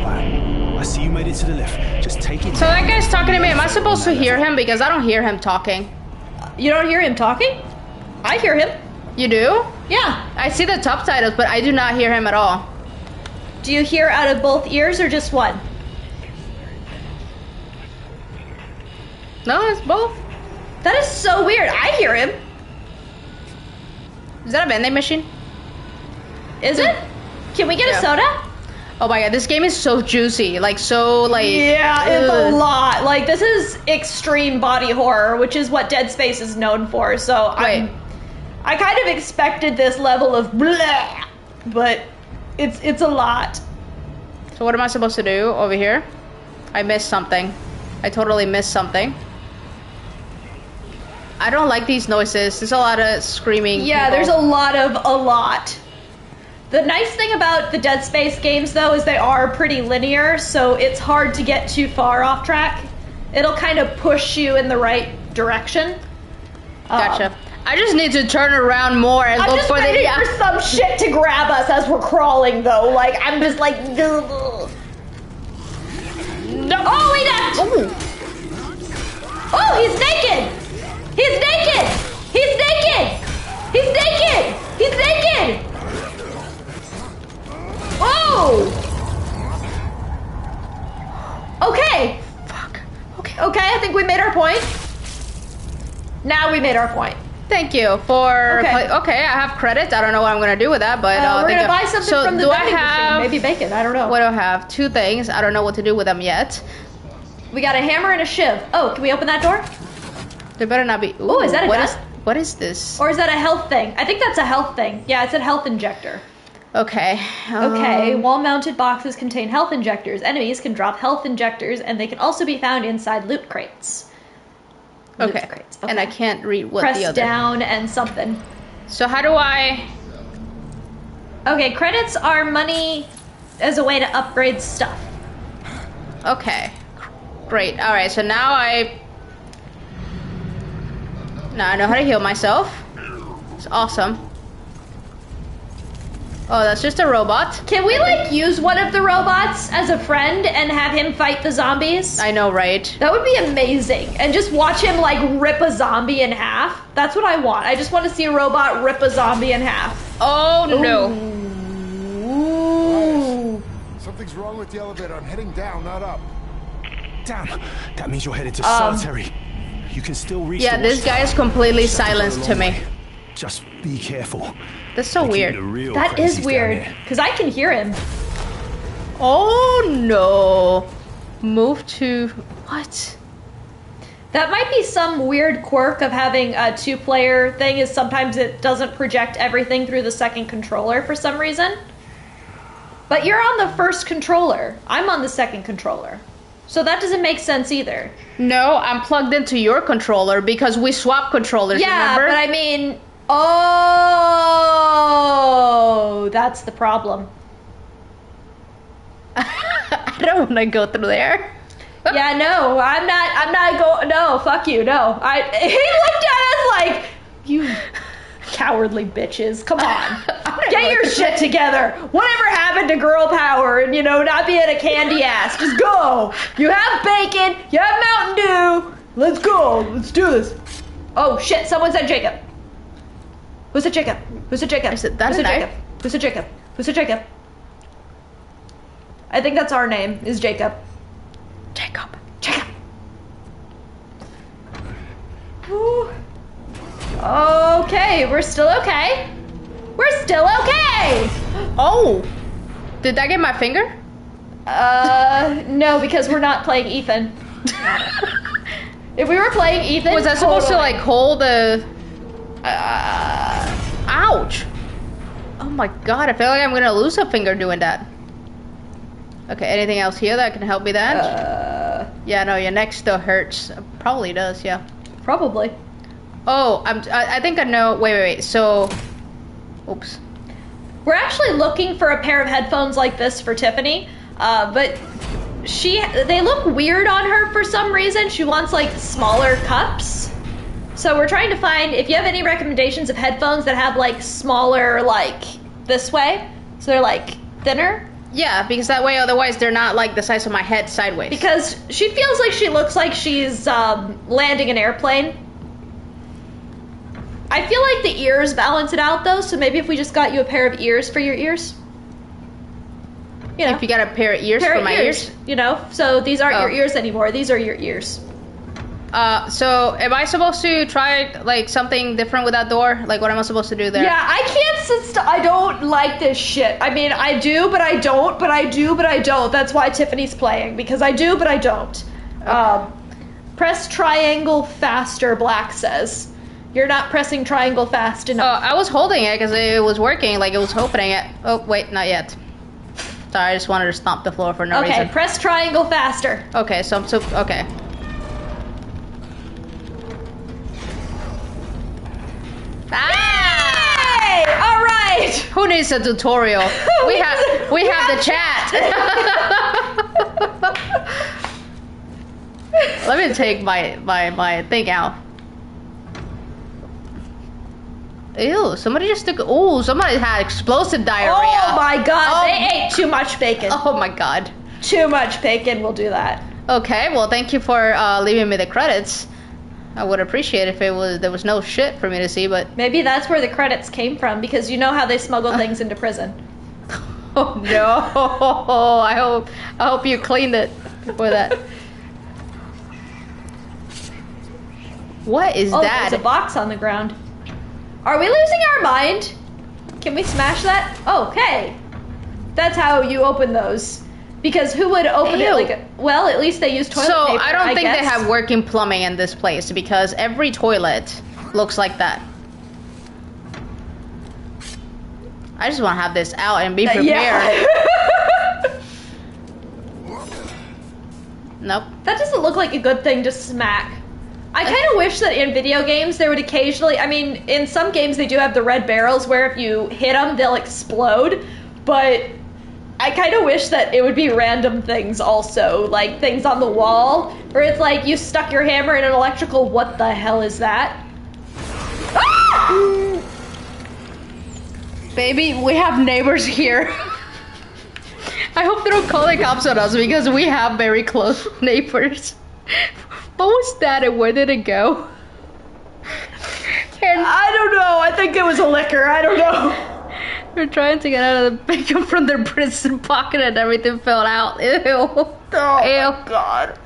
Right. I see you made it to the lift. Just take it. So that guy's talking to me. Am I supposed to hear him? Because I don't hear him talking. You don't hear him talking? I hear him. You do? Yeah. I see the top titles, but I do not hear him at all. Do you hear out of both ears or just one? No, it's both. That is so weird. I hear him. Is that a vending machine? Is it? Can we get Yeah. a soda? Oh my god, this game is so juicy. Like, so, like. Yeah, it's a lot. Like this is extreme body horror, which is what Dead Space is known for. So Right. I'm, I kind of expected this level of blah, but it's it's a lot. So, what am I supposed to do over here? I missed something. I totally missed something. I don't like these noises. There's a lot of screaming. Yeah, people. there's a lot of a lot. The nice thing about the Dead Space games, though, is they are pretty linear, so it's hard to get too far off track. It'll kind of push you in the right direction. Gotcha. Um, I just need to turn around more and I'm look for the. Yeah. for some shit to grab us as we're crawling, though. Like I'm just like. "Ugh." No. Oh, he left. Oh, he's naked. He's naked. He's naked. He's naked. He's naked. Oh. Okay. Fuck. Okay. Okay, I think we made our point. Now we made our point. Thank you for. Okay. Okay. okay, I have credit. I don't know what I'm gonna do with that, but Uh, uh, we're gonna buy something so from the do I vending machine. have Maybe bacon. I don't know. What do I have? Two things. I don't know what to do with them yet. We got a hammer and a shiv. Oh, can we open that door? There better not be. Ooh, is that a what gun? is- What is this? Or is that a health thing? I think that's a health thing. Yeah, it's a health injector. Okay. Okay, um, wall-mounted boxes contain health injectors. Enemies can drop health injectors, and they can also be found inside loot crates. Loot Okay. And I can't read what Press the other. down and something. So how do I? Okay, credits are money as a way to upgrade stuff. Okay. Great. All right. So now I. Now I know how to heal myself. It's awesome. Oh, that's just a robot. Can we like use one of the robots as a friend and have him fight the zombies? I know, right? That would be amazing. And just watch him like rip a zombie in half. That's what I want. I just want to see a robot rip a zombie in half. Oh no. Ooh. Something's wrong with the elevator. I'm heading down, not up. Damn. That means you're headed to Um, solitary. You can still reach. Yeah, the this guy is completely Just have to go silenced to me. way. Just be careful. That's so weird. That is weird. Because I can hear him. Oh no. Move to what? That might be some weird quirk of having a two player thing, is sometimes it doesn't project everything through the second controller for some reason. But you're on the first controller. I'm on the second controller. So that doesn't make sense either. No, I'm plugged into your controller because we swap controllers. Yeah, remember? but I mean, oh, that's the problem. I don't want to go through there. yeah, no, I'm not. I'm not going. No, fuck you. No, I. He looked at us like you cowardly bitches. Come on, get your shit together. Whatever happened to girl power and you know not being a candy ass? Just go. You have bacon. You have Mountain Dew. Let's go. Let's do this. Oh shit! Someone said Jacob. Who said Jacob? Who's said Jacob? Is it that Who said an Jacob? Who's said Jacob? Who said Jacob? I think that's our name. Is Jacob. Jacob. Jacob. Ooh. Okay, we're still okay. We're still okay. Oh, did that get my finger? Uh, no, because we're not playing Ethan. if we were playing Ethan, Was I supposed to like hold the? Uh, ouch! Oh my god, I feel like I'm gonna lose a finger doing that. Okay, anything else here that can help me that? Uh, yeah, no, your neck still hurts. Probably does, yeah. probably. Oh, I'm. I, I think I know. Wait, wait, wait. So, oops. We're actually looking for a pair of headphones like this for Tiffany, uh, but she they look weird on her for some reason. She wants like smaller cups. So we're trying to find if you have any recommendations of headphones that have like smaller like this way. So they're like thinner Yeah, because that way, otherwise, they're not like the size of my head sideways. because she feels like she looks like she's um, landing an airplane. I feel like the ears balance it out though, so maybe if we just got you a pair of ears for your ears. You know, if you got a pair of ears pair for of my ears. You know, so these aren't Oh. your ears anymore. These are your ears. Uh, so am I supposed to try like something different with that door? Like, what am I supposed to do there? Yeah, I can't sit. I don't like this shit. I mean, I do, but I don't. But I do, but I don't. That's why Tiffany's playing because I do, but I don't. Um, press triangle faster. Black says. You're not pressing triangle fast enough. Oh. I was holding it because it was working, like it was opening it. Oh, wait, not yet. Sorry, I just wanted to stomp the floor for no okay, reason. press triangle faster. Okay, so I'm so okay. Ah! Hey, all right. Who needs a tutorial? We have we have the chat. Let me take my my my thing out. Ew! Somebody just took. Ooh! Somebody had explosive diarrhea. Oh my god, Oh. they ate too much bacon. Oh my god. Too much bacon will do that. Okay, well, thank you for uh, leaving me the credits. I would appreciate if it was there was no shit for me to see, but Maybe that's where the credits came from because you know how they smuggle things into prison. oh no! I hope I hope you cleaned it before that. What is Oh, that? there's a box on the ground. Are we losing our mind? Can we smash that? Okay. That's how you open those. Because who would open it like a, well, at least they use toilet so paper. I don't think they have working plumbing in this place because every toilet looks like that. I just want to have this out and be uh, prepared. Yeah. Nope. that doesn't look like a good thing to smack. I kind of wish that in video games there would occasionally. I mean, in some games they do have the red barrels where if you hit them they'll explode, but I kind of wish that it would be random things also, like things on the wall, where it's like you stuck your hammer in an electrical. What the hell is that? Ah! Baby, we have neighbors here. I hope they don't call the cops on us because we have very close neighbors. What was that and where did it go? And I don't know. I think it was a liquor. I don't know. They're trying to get out of the bacon from their prison pocket and everything fell out. Ew. Oh, Ew. God.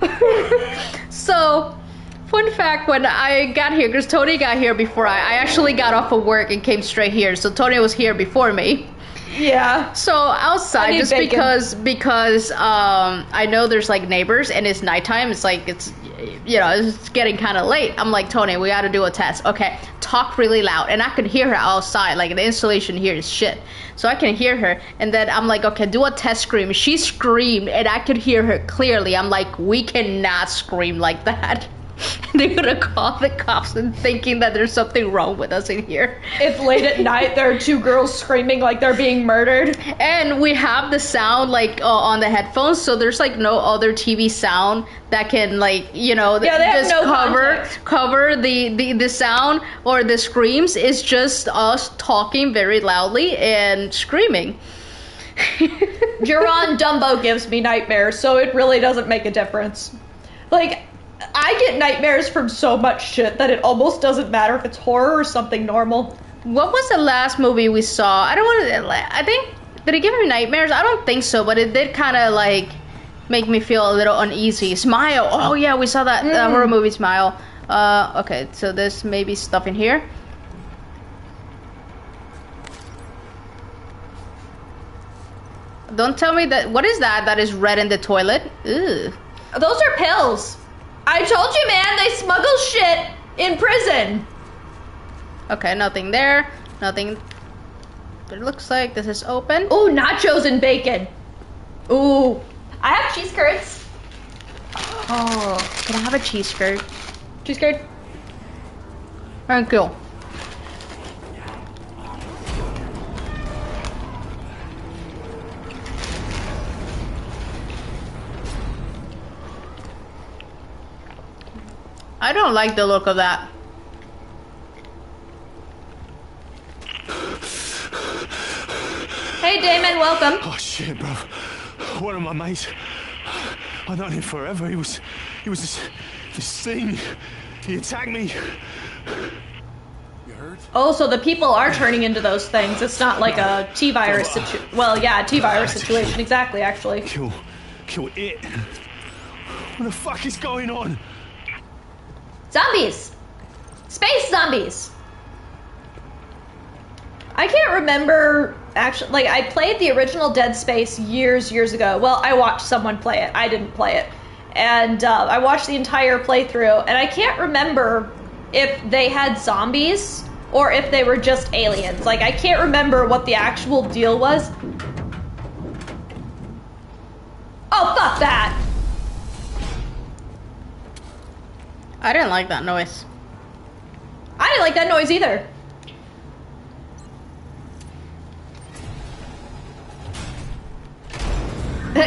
So, fun fact when I got here, because Tony got here before I, I actually got off of work and came straight here. So, Tony was here before me. Yeah. So outside, just bacon. because because um I know there's like neighbors and it's nighttime. It's like it's you know, it's getting kind of late. I'm like, Tony, we got to do a test. Okay, talk really loud, and I could hear her outside. Like the installation here is shit, so I can hear her. And then I'm like, okay, do a test scream. She screamed, and I could hear her clearly. I'm like, we cannot scream like that. They're gonna call the cops and thinking that there's something wrong with us in here. If late at night there are two girls screaming like they're being murdered. And we have the sound like uh, on the headphones, so there's like no other TV sound that can like you know Yeah, they just no cover context. cover the, the the sound or the screams. It's just us talking very loudly and screaming. Duran Dumbo gives me nightmares, so it really doesn't make a difference. Like, I get nightmares from so much shit that it almost doesn't matter if it's horror or something normal. What was the last movie we saw? I don't want to. I think did it give me nightmares? I don't think so, but it did kind of like make me feel a little uneasy. Smile. Oh yeah, we saw that uh, horror movie Smile. Uh, okay, so there's maybe stuff in here. Don't tell me that. What is that? That is red in the toilet. Ew. Those are pills. I told you, man, they smuggle shit in prison. Okay, nothing there. Nothing. It looks like this is open. Ooh, nachos and bacon. Ooh, I have cheese curds. Oh, can I have a cheese curd? Cheese curd. Thank you. I don't like the look of that. Hey, Damon, welcome. Oh shit, bro. One of my mates. I've known him forever. He was, he was this, this thing. He attacked me. You hurt? Oh, so the people are turning into those things. It's not like a T virus situation. Well, yeah, T virus situation. Exactly, actually. Kill, kill it. What the fuck is going on? Zombies! Space zombies! I can't remember actually like I played the original Dead Space years years ago. Well, I watched someone play it. I didn't play it. And uh, I watched the entire playthrough and I can't remember if they had zombies or if they were just aliens. Like I can't remember what the actual deal was. Oh, fuck that. I didn't like that noise. I didn't like that noise either.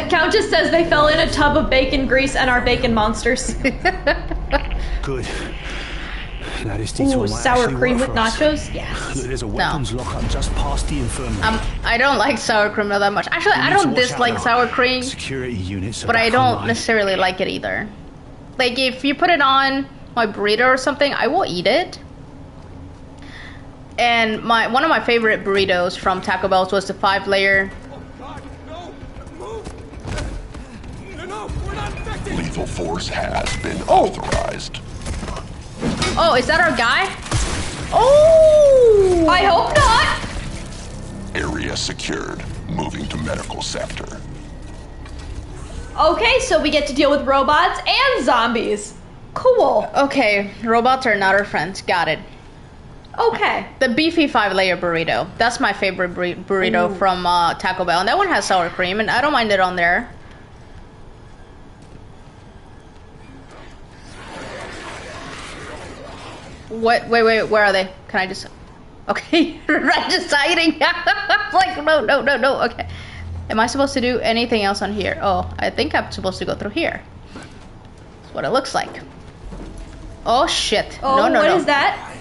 Count just says they fell in a tub of bacon grease and are bacon monsters. Good. Now this Ooh, sour cream with nachos? Yes. Look, there's a weapons lockup just past the infirmary. Um, I don't like sour cream that much. Actually, We I don't dislike sour cream, Security units. but I don't online. necessarily like it either. Like if you put it on my burrito or something, I will eat it. And my one of my favorite burritos from Taco Bell's was the five layer. God, no! Move! No, no, we're not infected! Lethal force has been authorized. Oh, is that our guy? Oh! I hope not. Area secured. Moving to medical sector. Okay, so we get to deal with robots and zombies. Cool. Okay, robots are not our friends. Got it. Okay. The beefy five layer burrito. That's my favorite bur- burrito from uh, Taco Bell. And that one has sour cream, and I don't mind it on there. What? Wait, wait, where are they? Can I just. Okay, right, just hiding. like, no, no, no, no. Okay. Am I supposed to do anything else on here? Oh, I think I'm supposed to go through here. That's what it looks like. Oh, shit. Oh, no, no, what no. is that?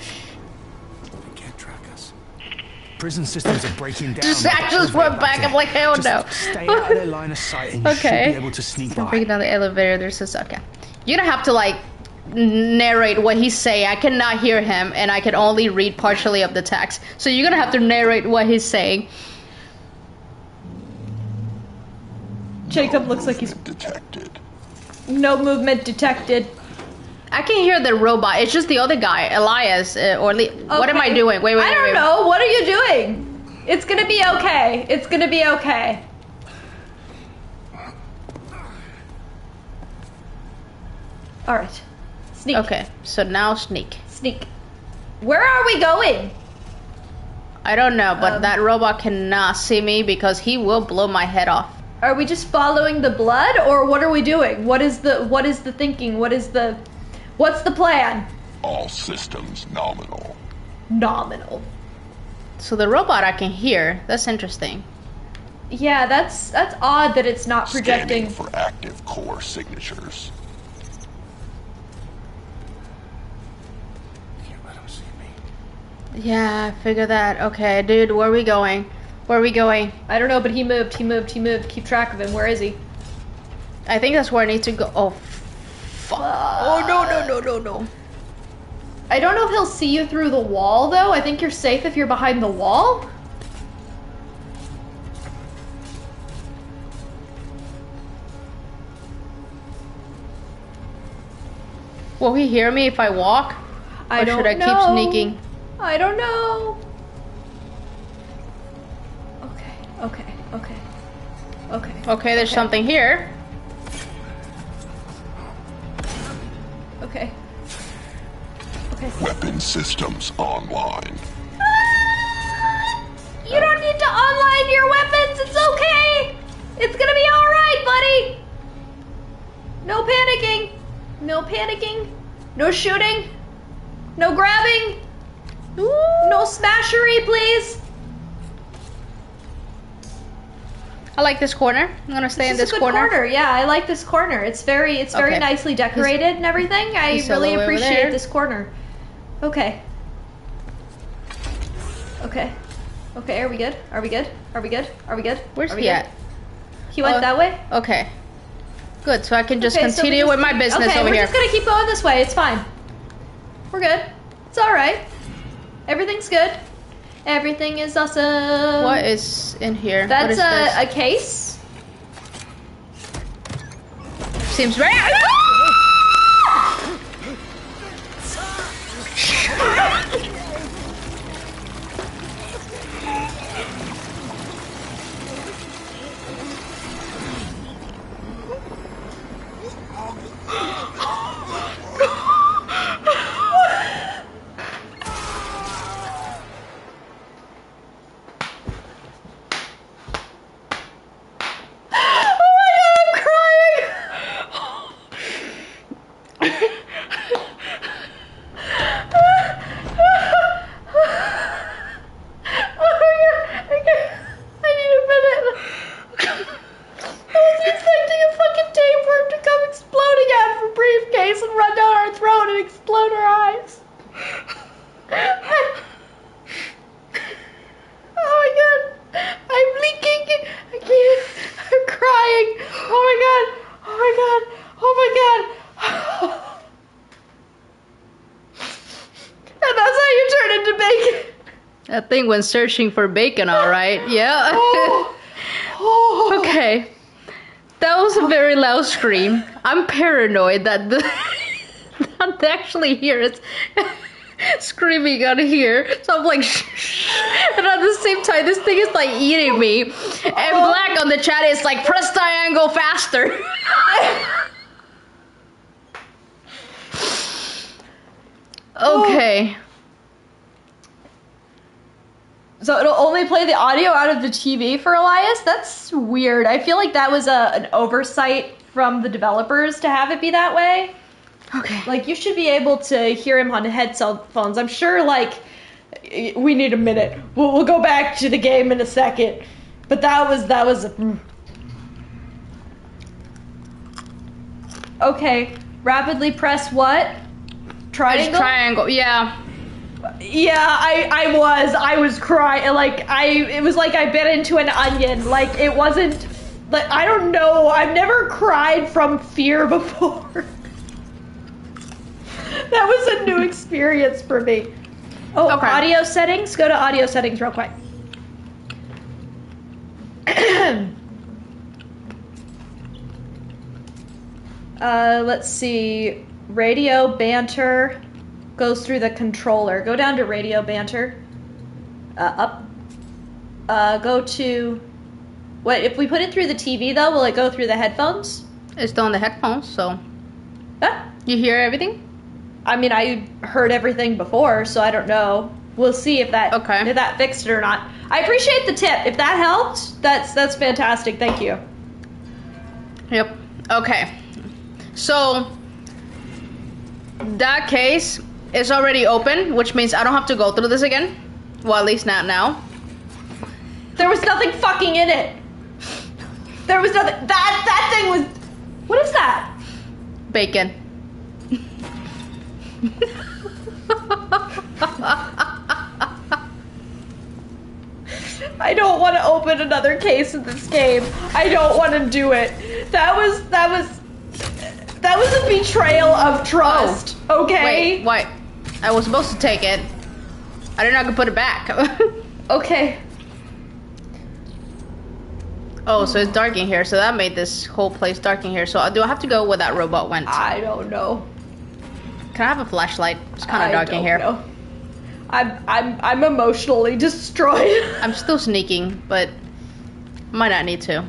They can't track us. Prison systems are breaking down. Just- They've I got just went back. there. I'm like, hell Just no. Stay out of their line of sight and you should Okay. be able to sneak I'm by. breaking down the elevator. There's this. Okay. You're gonna have to like narrate what he's saying. I cannot hear him, and I can only read partially of the text. So you're gonna have to narrate what he's saying. Jacob looks like he's Detected. no movement detected. I can hear the robot. It's just the other guy, Elias, uh, or Le- what am I doing? Wait, wait, wait. I wait, don't wait. know. What are you doing? It's gonna be okay. It's gonna be okay. All right. Sneak. Okay, so now sneak. Sneak. Where are we going? I don't know, but Um, that robot cannot see me because he will blow my head off. Are we just following the blood or what are we doing? What is the what is the thinking? What is the what's the plan? All systems nominal. Nominal. So the robot I can hear. That's interesting. Yeah, that's that's odd that it's not projecting. Scanning for active core signatures. Can't let him see me. Yeah, I figure that. Okay, dude, where are we going? Where are we going? I don't know, but he moved, he moved, he moved. Keep track of him. Where is he? I think that's where I need to go. Oh, fuck. Oh, no, no, no, no, no. I don't know if he'll see you through the wall though. I think you're safe if you're behind the wall. Will he hear me if I walk? I or don't should I know. keep sneaking? I don't know. Okay, okay, okay. Okay. Okay, there's Okay. something here. Okay. Okay. Weapon systems online. Ah, you don't need to online your weapons. It's okay. It's gonna be all right, buddy. No panicking. No panicking. No shooting. No grabbing. No smashery, please. I like this corner. I'm gonna stay in This this is a good corner. Yeah, I like this corner. It's very, it's very Okay. nicely decorated and everything. I really all the way over appreciate this corner. Okay. Okay. Okay. Are we good? Are we good? Are we good? Are we good? Where's we he good? at? He went Oh, that way. Okay. Good, so I can just Okay, so continue just- with my business okay, over we're here. just gonna keep going this way. It's fine. We're good. It's all right. Everything's good. Everything is awesome. What is in here? That's is a, a case. Seems very. Ah! Oh my god, I'm crying. oh my god, I, can't- I need a minute. I was expecting a fucking tapeworm to come exploding out of a briefcase and run down our throat and explode our eyes. Oh my god, I'm leaking. I can't. I'm crying. Oh my god. Oh my god. Oh my god. and that's how you turn into bacon. That thing went searching for bacon, alright. Yeah. Oh. Oh. okay. That was a very loud scream. I'm paranoid that the that they actually hear it screaming out of here. So I'm like, shh, shh. and at the same time, this thing is like eating me. And oh. Black on the chat is like, press triangle faster. okay. So it'll only play the audio out of the TV for Elias? That's weird. I feel like that was a, an oversight from the developers to have it be that way. Okay. Like you should be able to hear him on the headphones. I'm sure like we need a minute. We'll, we'll go back to the game in a second. But that was that was mm. Okay. Rapidly press what? It's Triangle? triangle. Yeah. Yeah, I I was I was crying like I it was like I bit into an onion. Like it wasn't like I don't know. I've never cried from fear before. that was a new experience for me. Oh, Okay. audio settings. Go to audio settings real quick. uh, let's see. Radio banter goes through the controller. Go down to radio banter. Uh, up. Uh, go to. What if we put it through the TV though? Will it go through the headphones? It's still on the headphones, so Ah, you hear everything? I mean, I heard everything before, so I don't know. We'll see if that Okay. if that fixed it or not. I appreciate the tip. If that helped, that's that's fantastic. Thank you. Yep. Okay. So that case is already open, which means I don't have to go through this again. Well, at least not now. There was nothing fucking in it. There was nothing. That that thing was. What is that? Bacon. I don't want to open another case of this game. I don't want to do it. That was that was that was a betrayal of trust. Oh. okay. Wait, what? I was supposed to take it. I didn't know I could put it back. Okay. oh, so it's dark in here, so that made this whole place dark in here. So do I have to go where that robot went? I don't know. Can I have a flashlight? It's kind of dark in here. know. I'm I'm I'm emotionally destroyed. I'm still sneaking, but might not need to.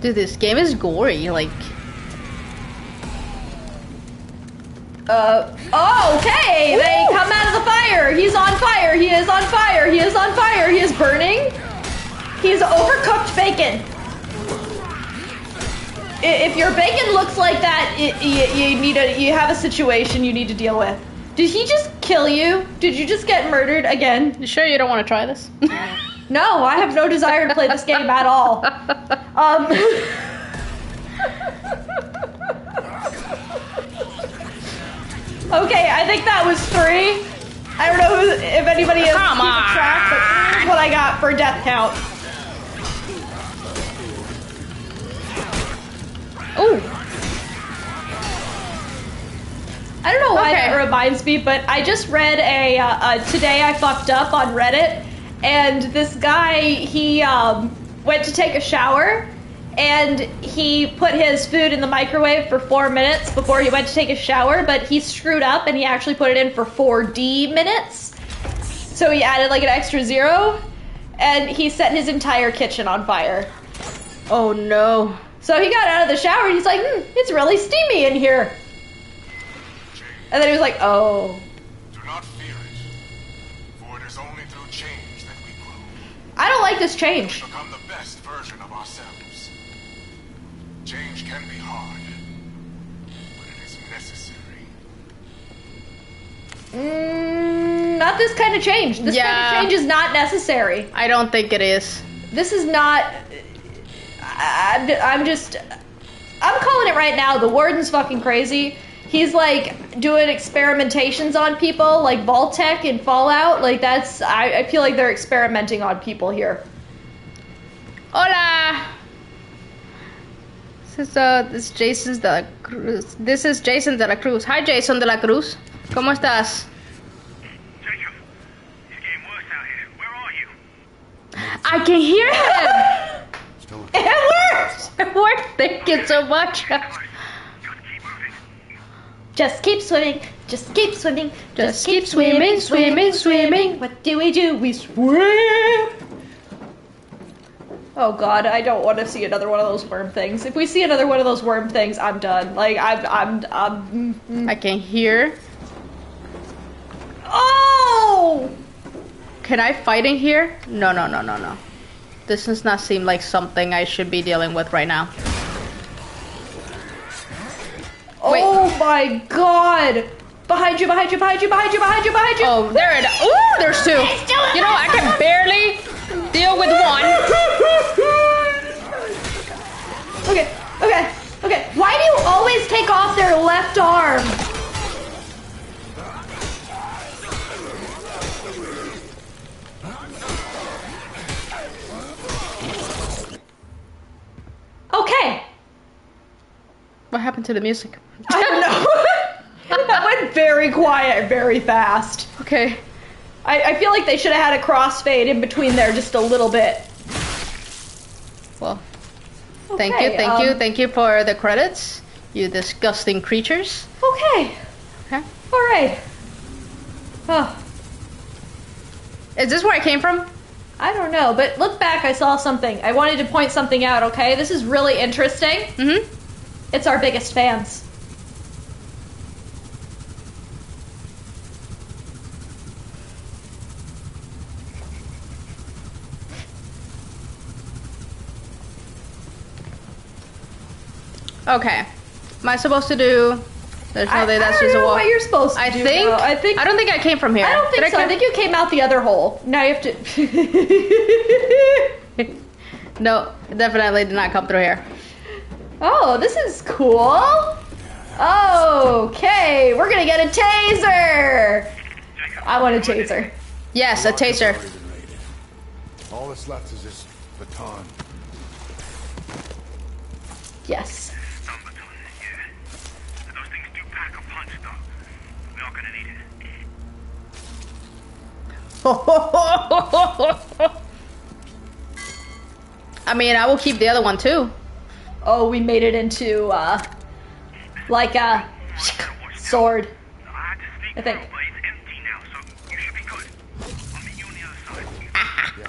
Dude, this game is gory. Like, Uh oh, okay. They come out of the fire. He's on fire. He is on fire. He is on fire. He is burning. He's overcooked bacon. If your bacon looks like that, it, you, you need a you have a situation you need to deal with. Did he just kill you? Did you just get murdered again? you sure you don't want to try this? No, I have no desire to play this game at all. Um, okay, I think that was three. I don't know who, if anybody has Come keeping track, but here's what I got for death count. Ooh, I don't know why Okay. that reminds me, but I just read a uh, uh, today I fucked up on Reddit, and this guy he um, went to take a shower, and he put his food in the microwave for four minutes before he went to take a shower, but he screwed up and he actually put it in for four D minutes, so he added like an extra zero, and he set his entire kitchen on fire. oh no. So he got out of the shower and he's like, hmm, it's really steamy in here. And then he was like, oh. I don't like this change. Become the best version of ourselves. Change can be hard, but it is necessary. Mm, not this kind of change. This kind of change is not necessary. I don't think it is. This is not. I, I'm, I'm just. I'm calling it right now. The warden's fucking crazy. He's like doing experimentations on people, like Vault-Tec and Fallout. Like that's. I, I feel like they're experimenting on people here. Hola. This is uh, this Jason de la Cruz. This is Jason de la Cruz. Hi, Jason de la Cruz. ¿Cómo estás? Jacob, it's getting worse out here. Where are you? I can hear him. It worked. it worked. Thank you so much. Just keep moving. Just keep swimming. Just keep swimming. Just keep swimming, swimming, swimming. What do we do? We swim. Oh god, I don't want to see another one of those worm things. If we see another one of those worm things, I'm done. Like I'm, I'm, I'm. mm, mm. I can hear. Oh! Can I fight in here? No, no, no, no, no. This does not seem like something I should be dealing with right now. Oh my god! Behind you! Behind you! Behind you! Behind you! Behind you! Behind you! Oh, there it is. Ooh, there's two. You know, I can barely deal with one. Okay, okay, okay. Why do you always take off their left arm? Okay. What happened to the music? I don't know. that went very quiet, very fast. Okay. I, I feel like they should have had a crossfade in between there just a little bit. Well, thank you, Okay, thank you, um, thank you for the credits, you disgusting creatures. Okay. Okay. All right. Oh, Is this where I came from? I don't know, but look back, I saw something. I wanted to point something out, okay? This is really interesting. Mm-hmm. It's our biggest fans. Okay. Am I supposed to do? There's no I, way I that's don't just a know wall. what you're supposed to I do. think. though. I think. I don't think I came from here. I don't think Did so. I come- think you came out the other hole. Now you have to. No, definitely did not come through here. oh, this is cool. Okay, we're gonna get a taser. I want a taser. Yes, a taser. Already been raided. All that's left is this baton. Yes. I mean, I will keep the other one too. Oh, we made it into uh, like a sword. I had to sneak I think. through, but it's empty now, so you should be good. I'll meet you on the other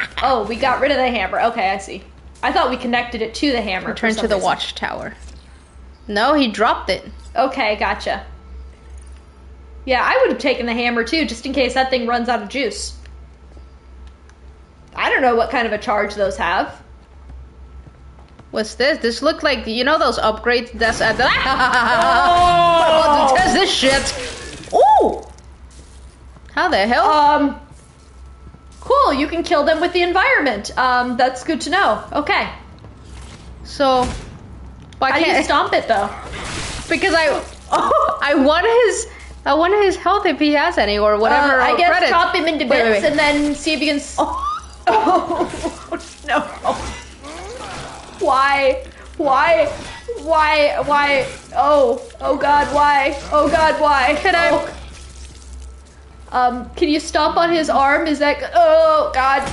side. Oh, we got rid of the hammer. Okay, I see. I thought we connected it to the hammer. Return to the reason. watchtower. No, he dropped it. Okay, gotcha. Yeah, I would have taken the hammer too, just in case that thing runs out of juice. I don't know what kind of a charge those have. What's this? This looked like you know those upgrades that's at the. Oh! About to test this shit. Ooh. How the hell? Um, cool. You can kill them with the environment. Um, that's good to know. Okay. so, why How do you can't? stomp it though? Because I, oh, I want his, I want his health if he has any or whatever. Uh, I guess credits. chop him into bits Wait, wait, wait. and then see if you can. s- Oh, no! Why? Why? Why? Why? Oh! Oh God! Why? Oh God! Why? Can I- Oh. Um, can you stomp on his arm? Is that? Oh God!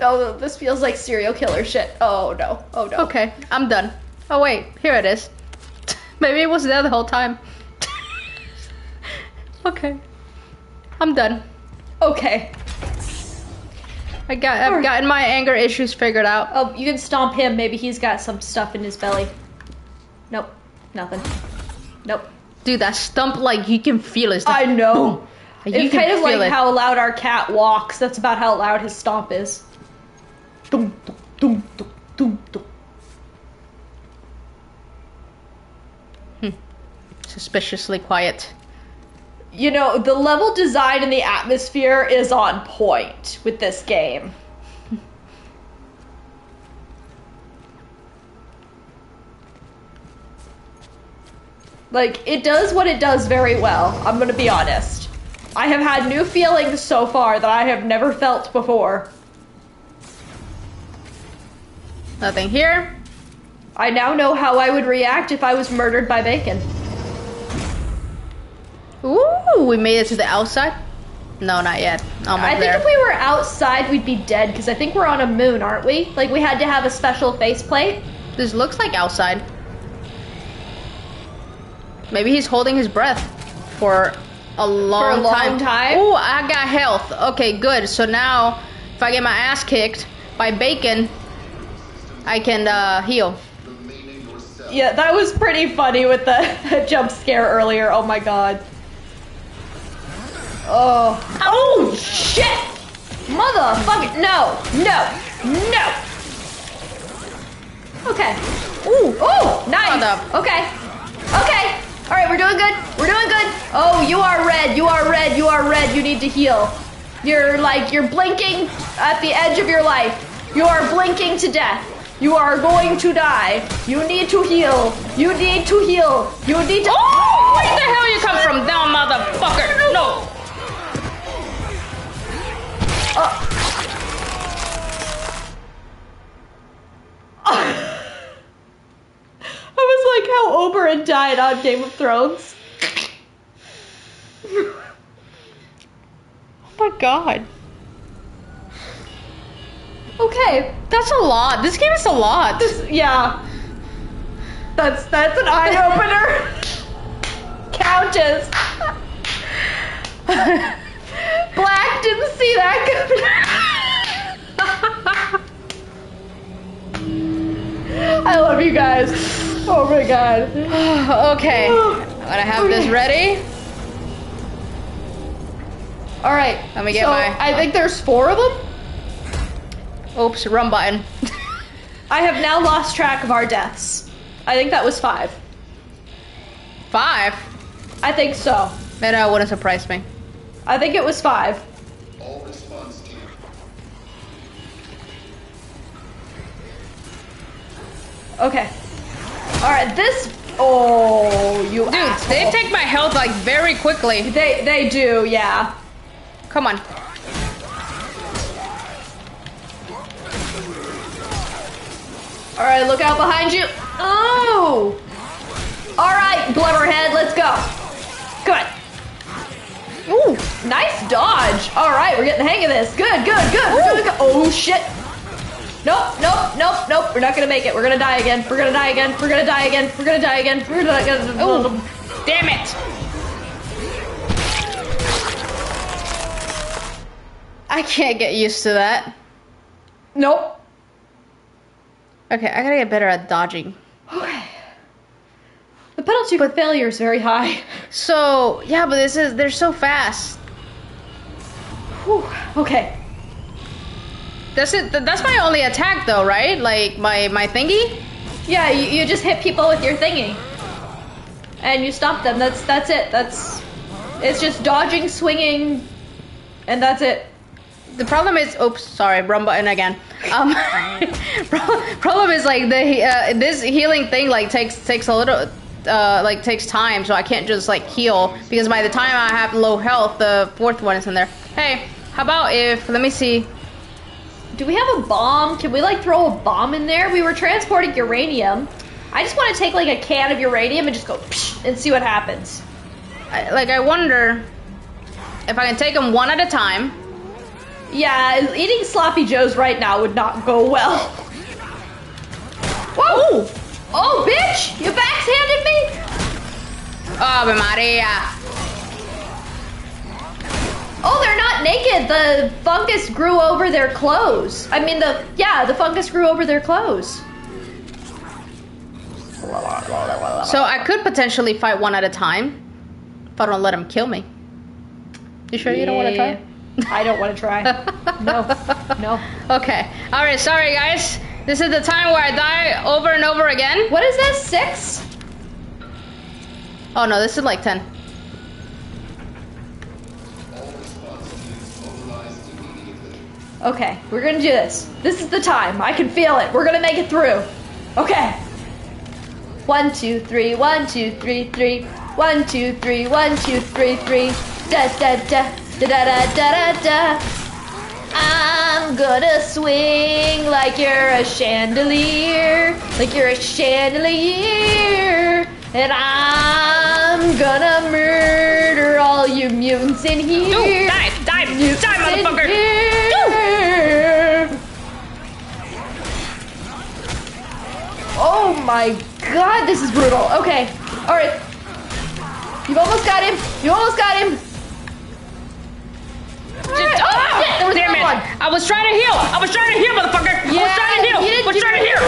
Oh, this feels like serial killer shit. Oh no! Oh no! Okay, I'm done. Oh wait, here it is. Maybe it was there the whole time. okay, I'm done. Okay. I got, I've gotten my anger issues figured out. Oh, you can stomp him. Maybe he's got some stuff in his belly. Nope. Nothing. Nope. Dude, that stump like you can feel it. I know. boom. You it's can kind of feel like it. how loud our cat walks. That's about how loud his stomp is. Dum, dum, dum, dum, dum, dum. Hmm. suspiciously quiet. You know, the level design and the atmosphere is on point with this game. Like, it does what it does very well, I'm gonna be honest. I have had new feelings so far that I have never felt before. Nothing here. I now know how I would react if I was murdered by bacon. Ooh, we made it to the outside. No, not yet. Almost I think there. if we were outside, we'd be dead because I think we're on a moon, aren't we? Like we had to have a special faceplate. This looks like outside. Maybe he's holding his breath for a long, long time. time? Ooh, I got health. Okay, good. So now, if I get my ass kicked by bacon, I can uh, heal. Yeah, that was pretty funny with the jump scare earlier. Oh my god. Oh. Oh shit! Motherfucker! No! No! No! Okay. Ooh! Ooh! Nice! Okay. Okay. All right, we're doing good. We're doing good. Oh, you are red. You are red. You are red. You need to heal. You're like you're blinking at the edge of your life. You are blinking to death. You are going to die. You need to heal. You need to heal. You need to. Oh, where the hell you come from, dumb motherfucker? No. I was like how Oberyn died on Game of Thrones. Oh my god. Okay, That's a lot. This game is a lot. this yeah. That's that's an eye opener. Countess. Black didn't see that I love you guys. Oh my god. okay. I'm gonna have okay. this ready. All right. Let me get so, my. I think there's four of them. Oops, run button. I have now lost track of our deaths. I think that was five. Five? I think so. That uh, wouldn't surprise me. I think it was five. All response team. Okay. All right. This. Oh, you Dude, asshole. they take my health like very quickly. They they do. Yeah. Come on. All right. Look out behind you. Oh. All right, blubberhead. Let's go. Come on. Ooh, nice dodge. All right, we're getting the hang of this. Good, good, good. We're doing good. Oh shit. Nope, nope, nope, nope. We're not gonna make it. We're gonna die again. We're gonna die again. We're gonna die again. We're gonna die again. We're gonna die again. Oh, damn it! I can't get used to that. Nope. Okay, I gotta get better at dodging. Okay. The penalty for failure is very high. So yeah, but this is they're so fast. Whew. Okay. That's it. That's my only attack though, right? Like my my thingy. Yeah, you, you just hit people with your thingy, and you stop them. That's that's it. That's it's just dodging, swinging, and that's it. The problem is, oops, sorry, run button again. Um, problem is like the uh, this healing thing like takes takes a little. Uh, like takes time, so I can't just like heal because by the time I have low health, the fourth one is in there. Hey, how about if let me see. Do we have a bomb? Can we like throw a bomb in there? We were transporting uranium. I just want to take like a can of uranium and just go and see what happens. I, like I wonder if I can take them one at a time. Yeah, eating sloppy joes right now would not go well. Whoa! Oh, bitch! You backhanded me? Oh, Ave Maria. Oh, they're not naked. The fungus grew over their clothes. I mean, the yeah, the fungus grew over their clothes. So I could potentially fight one at a time if I don't let him kill me. You sure you don't want to try? I don't want to try. No, no. Okay. All right. Sorry, guys. This is the time where I die over and over again. What is this? Six? Oh no, this is like ten. Okay, we're gonna do this. This is the time. I can feel it. We're gonna make it through. Okay. One, two, three, one, two, three, three. One, two, three, one, two, three, three. Da da da da da da da da. I'm gonna swing like you're a chandelier, like you're a chandelier, and I'm gonna murder all you mutants in here. Ooh, die, die, Mutants in motherfucker. Oh my god, this is brutal. Okay, alright. You've almost got him. You almost got him. Alright, Oh, shit, there was damn it! one. I was trying to heal. I was trying to heal, motherfucker. I was trying to heal. I was trying to heal.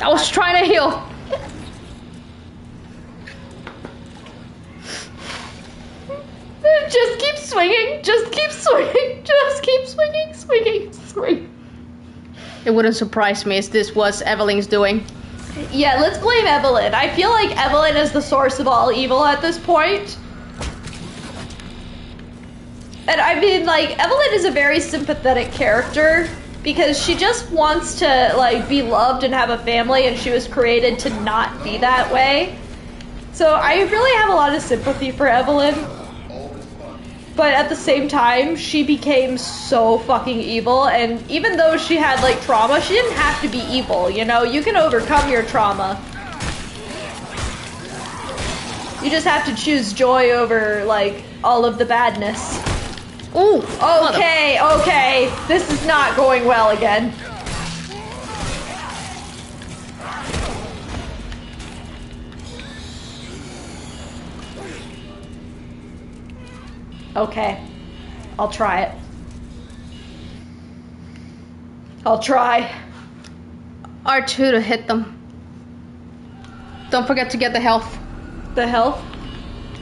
I was trying to heal. Just keep swinging. Just keep swinging. Just keep swinging, swinging, swinging. It wouldn't surprise me if this was Evelyn's doing. Yeah, let's blame Evelyn. I feel like Evelyn is the source of all evil at this point. And I mean, like, Evelyn is a very sympathetic character because she just wants to, like, be loved and have a family, and she was created to not be that way. So I really have a lot of sympathy for Evelyn. But at the same time, she became so fucking evil, and even though she had like trauma, she didn't have to be evil, you know? You can overcome your trauma. You just have to choose joy over like all of the badness. Ooh. Okay, okay. This is not going well again. Okay. I'll try it. I'll try. R2 to hit them. Don't forget to get the health. The health?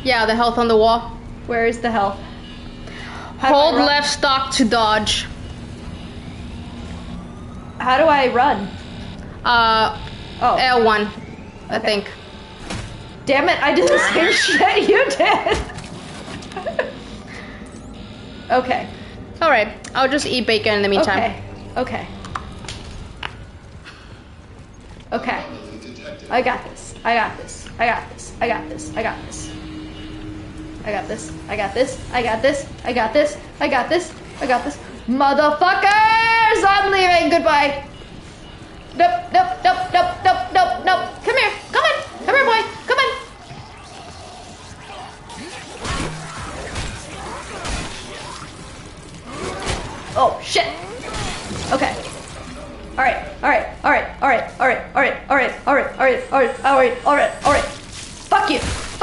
Yeah, the health on the wall. Where is the health? How do I Hold left stick to dodge. How do I run? Uh, Oh. L1, I think. Damn it, I did the same shit you did. okay. All right, I'll just eat bacon in the meantime. Okay. Okay. Okay. I got this. I got this. I got this. I got this. I got this. I got this. I got this. I got this. I got this. I got this. I got this. Motherfuckers! I'm leaving. Goodbye. Nope, nope, nope, nope, nope, nope, nope. Come here. Come on. Come here, boy. Come on. Oh, shit. Okay. All right, all right, all right, all right, all right, all right, all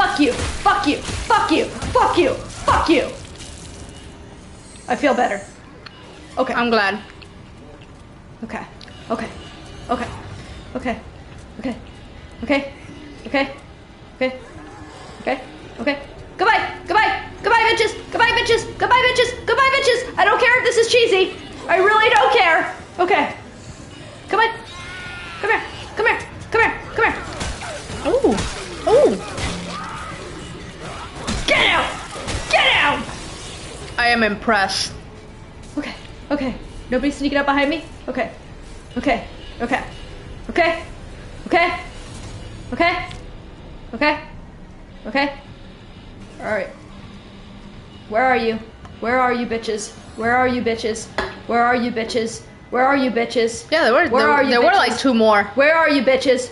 fuck you, fuck you, fuck you, fuck you, fuck you. I feel better. Okay. I'm glad. Okay. Okay. Okay. Okay. Okay. Okay. Okay. Okay. Okay. Okay. Goodbye. Goodbye. Goodbye, bitches. Goodbye, bitches. Goodbye, bitches. Goodbye, bitches. I don't care if this is cheesy. I really don't care. Okay. Come on. Am impressed. Okay. Okay. Nobody sneaking up behind me? Okay. Okay. Okay. Okay. Okay. Okay. Okay. Okay. Alright. Where are you? Where are you bitches? Where are you bitches? Where are you bitches? Where are you bitches? Yeah, there were Where there, are you there were like two more. Where are you bitches?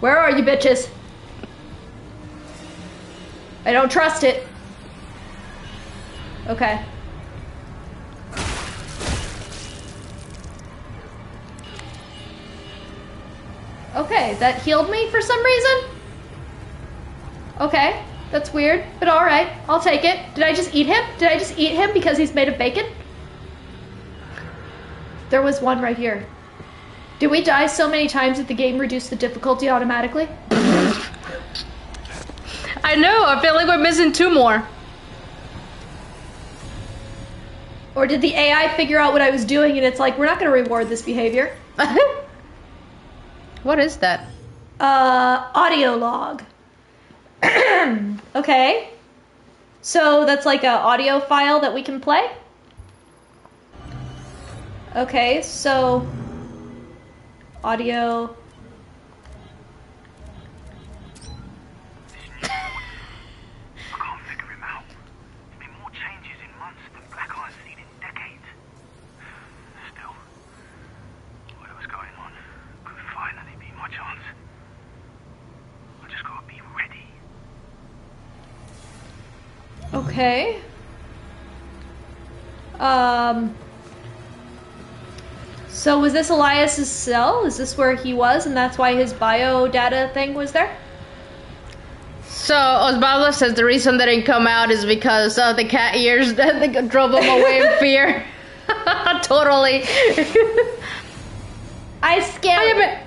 Where are you bitches? I don't trust it. Okay. Okay, that healed me for some reason? Okay, that's weird, but alright, I'll take it. Did I just eat him? Did I just eat him because he's made of bacon? There was one right here. Did we die so many times that the game reduced the difficulty automatically? I know. I feel like we're missing two more. Or did the AI figure out what I was doing and it's like, we're not going to reward this behavior? what is that? Uh, audio log. okay. So that's like a audio file that we can play? Okay, so audio. I can't figure him out. There's been more changes in months than Black Iron's seen in decades. Still, whatever's going on could finally be my chance. I just gotta be ready. Okay. Um. So was this Elias's cell? Is this where he was, and that's why his bio data thing was there? So Osvaldo says the reason they didn't come out is because of the cat ears that they drove them away in fear. totally. I scared. I am,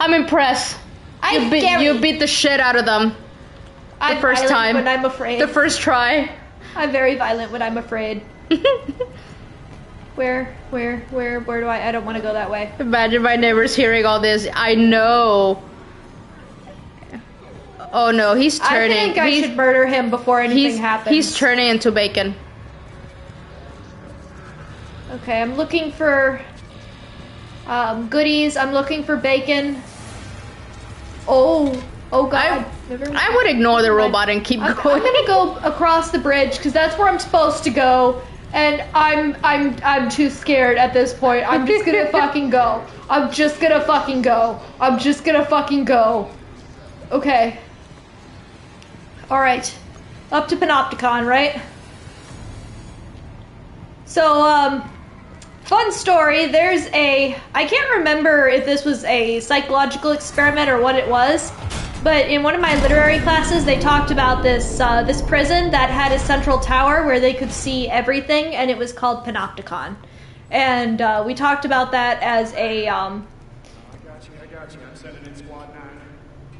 I'm impressed. I you beat you beat the shit out of them. The I'm first violent time. when I'm afraid. The first try. I'm very violent when I'm afraid. Where, where, where, where do I? I don't want to go that way. Imagine my neighbors hearing all this. I know. Oh no, he's turning. I think I he's, should murder him before anything he's, happens. he's turning into bacon. Okay, I'm looking for um, goodies. I'm looking for bacon. Oh, oh god. Mind. I would ignore the robot and keep I'm, going. I'm gonna go across the bridge because that's where I'm supposed to go, and I'm I'm I'm too scared at this point. I'm just gonna fucking go. I'm just gonna fucking go. I'm just gonna fucking go. Okay. All right. Up to Panopticon, right? So um. Fun story. There's a. I can't remember if this was a psychological experiment or what it was, but in one of my literary classes, they talked about this uh, this prison that had a central tower where they could see everything, and it was called Panopticon. and uh, we talked about that as a um, got you, I got you. I'm sending in Squad 9.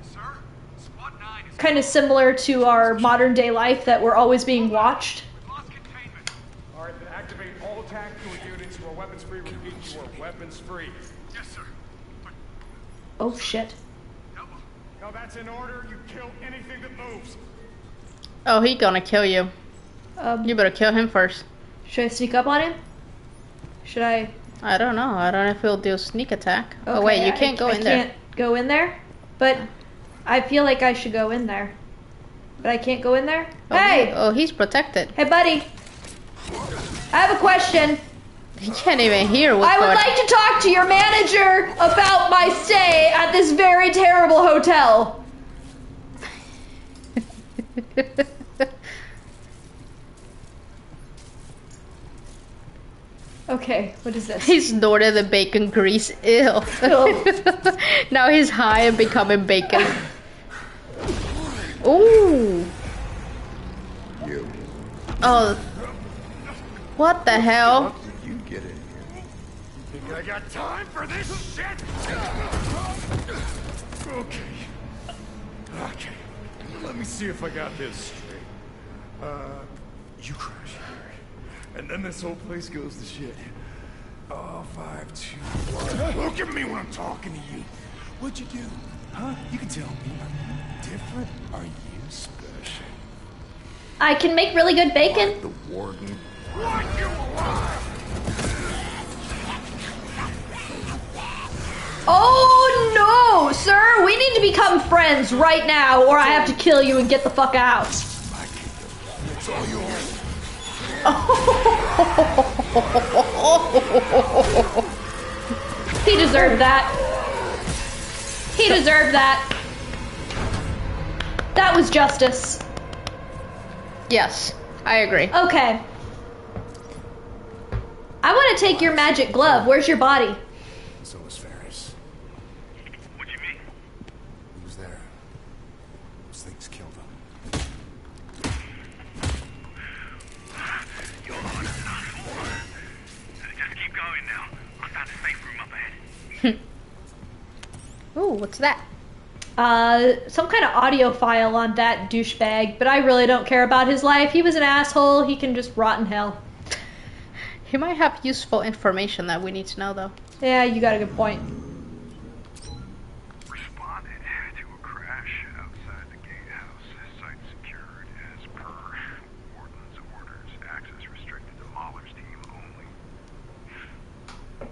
Sir? Squad 9 kind of similar to our modern day life that we're always being watched. Alright, then activate all units. Weapons free. Repeat, you are weapons free. Yes, sir. Oh shit. No, no, that's in order. You kill anything that moves. Oh, he gonna kill you. Um, You better kill him first. should I sneak up on him? Should I? I don't know. I don't know if he'll do a sneak attack. oh wait, Okay, you can't I- go I in there. can't go in there, but I feel like I should go in there. But I can't go in there. Oh, hey, he- oh, he's protected. hey, buddy. I have a question. He can't even hear what's I would going. like to talk to your manager about my stay at this very terrible hotel. Okay, what is this? He snorted the bacon grease. Ew. Oh. now he's high and becoming bacon. Ooh. You. Oh. What the hell? Did you get in here? Think I got time for this shit? Okay. Okay. Let me see if I got this straight. Uh, you crash here. And then this whole place goes to shit. Oh, five, two, one. Look at me when I'm talking to you. What'd you do? Huh? You can tell me. Are you different? Are you special? I can make really good bacon. The warden. Want you alive! Oh no, sir! We need to become friends right now, or I have to kill you and get the fuck out. It's all yours. He deserved that. He deserved that. That was justice. Yes, I agree. Okay. I want to take your magic glove. Where's your body? So was Ferris. What you mean? He was there. Those things killed him. You're harder than I thought. Just keep going now. I found a safe room up ahead. Ooh, what's that? Uh, some kind of audio file on that douchebag, but I really don't care about his life. He was an asshole. He can just rot in hell. He might have useful information that we need to know, though. Yeah, you got a good point. Responded to a crash outside the gatehouse. Site secured as per Warden's orders. Access restricted to Mahler's team only.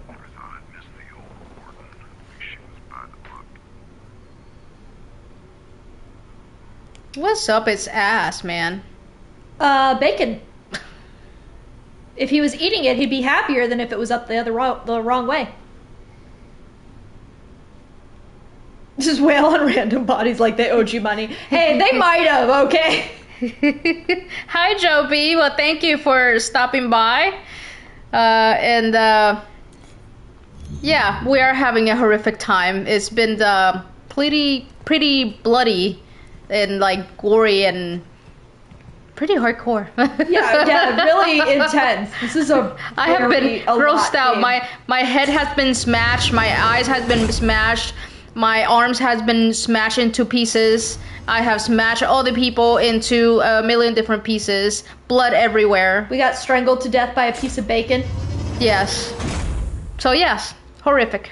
Never thought I'd miss the old Warden. At least she was by the book. What's up its ass, man? Uh, bacon. If he was eating it, he'd be happier than if it was up the other ro- the wrong way. Just wail on random bodies like they owed you money. Hey, they might have, okay? Hi, Joe B. Well, thank you for stopping by. Uh, and uh, yeah, we are having a horrific time. It's been uh, pretty, pretty bloody and like gory and pretty hardcore. Yeah, yeah, really intense. This is a I have been grossed out. game. My my head has been smashed. My eyes has been smashed. My arms has been smashed into pieces. I have smashed all the people into a million different pieces. Blood everywhere. we got strangled to death by a piece of bacon. Yes. So yes, horrific.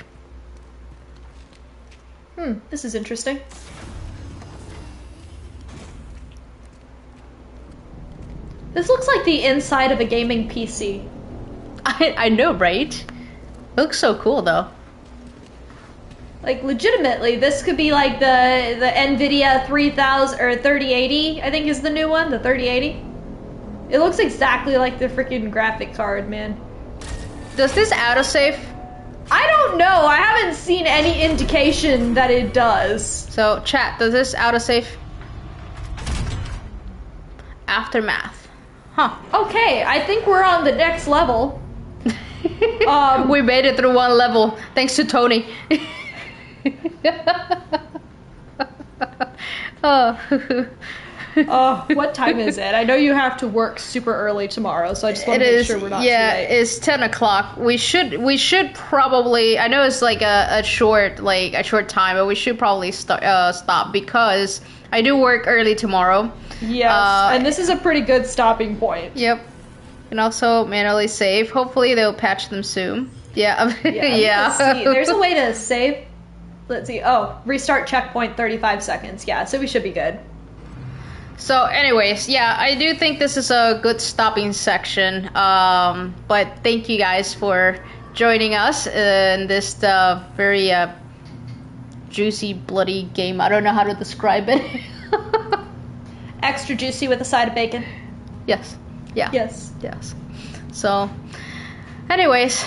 Hmm, this is interesting. This looks like the inside of a gaming PC. I I know, right? Looks so cool though. Like legitimately, this could be like the the Nvidia 3000 or 3080, I think is the new one, the 3080. It looks exactly like the freaking graphic card, man. Does this autosave? I don't know. I haven't seen any indication that it does. So chat, does this autosave? Aftermath. Huh. Okay, I think we're on the next level. Um, we made it through one level thanks to Tony. oh. oh, what time is it? I know you have to work super early tomorrow, so I just want It to make is sure we're not yeah, too late. it's ten o'clock. We should we should probably I know it's like a, a short like a short time, but we should probably start uh, stop because I do work early tomorrow. Yes, Uh, and this is a pretty good stopping point. Yep. And also manually save. Hopefully they'll patch them soon. Yeah. Yeah. Yeah. see. There's a way to save. Let's see. Oh, restart checkpoint 35 seconds. Yeah, so we should be good. So, anyways, yeah, I do think this is a good stopping section. Um, but thank you guys for joining us in this uh, very uh, juicy, bloody game. I don't know how to describe it. Extra juicy with a side of bacon. yes. Yeah. Yes. Yes. So, anyways,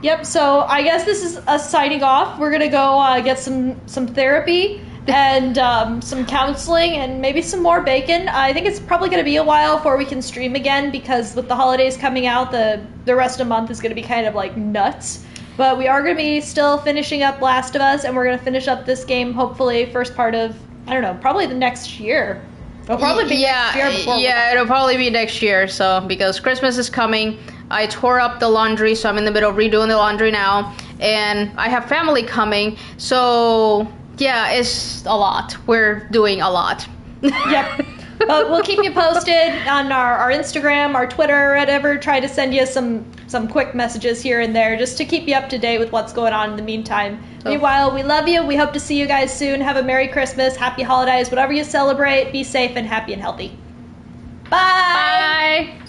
Yep. So I guess this is us signing off. We're gonna go uh, get some some therapy and um, some counseling and maybe some more bacon. I think it's probably gonna be a while before we can stream again because with the holidays coming out, the the rest of the month is gonna be kind of like nuts. But we are gonna be still finishing up Last of Us, and we're gonna finish up this game hopefully first part of I don't know probably the next year. It'll probably be yeah, next year before yeah, it'll probably be next year. So because Christmas is coming, I tore up the laundry, so I'm in the middle of redoing the laundry now, and I have family coming. So yeah, it's a lot. We're doing a lot. Yep. but we'll keep you posted on our, our Instagram, our Twitter, whatever. Try to send you some some quick messages here and there just to keep you up to date with what's going on in the meantime. Oh. Meanwhile, we love you. We hope to see you guys soon. Have a Merry Christmas, Happy Holidays, whatever you celebrate. Be safe and happy and healthy. Bye. Bye.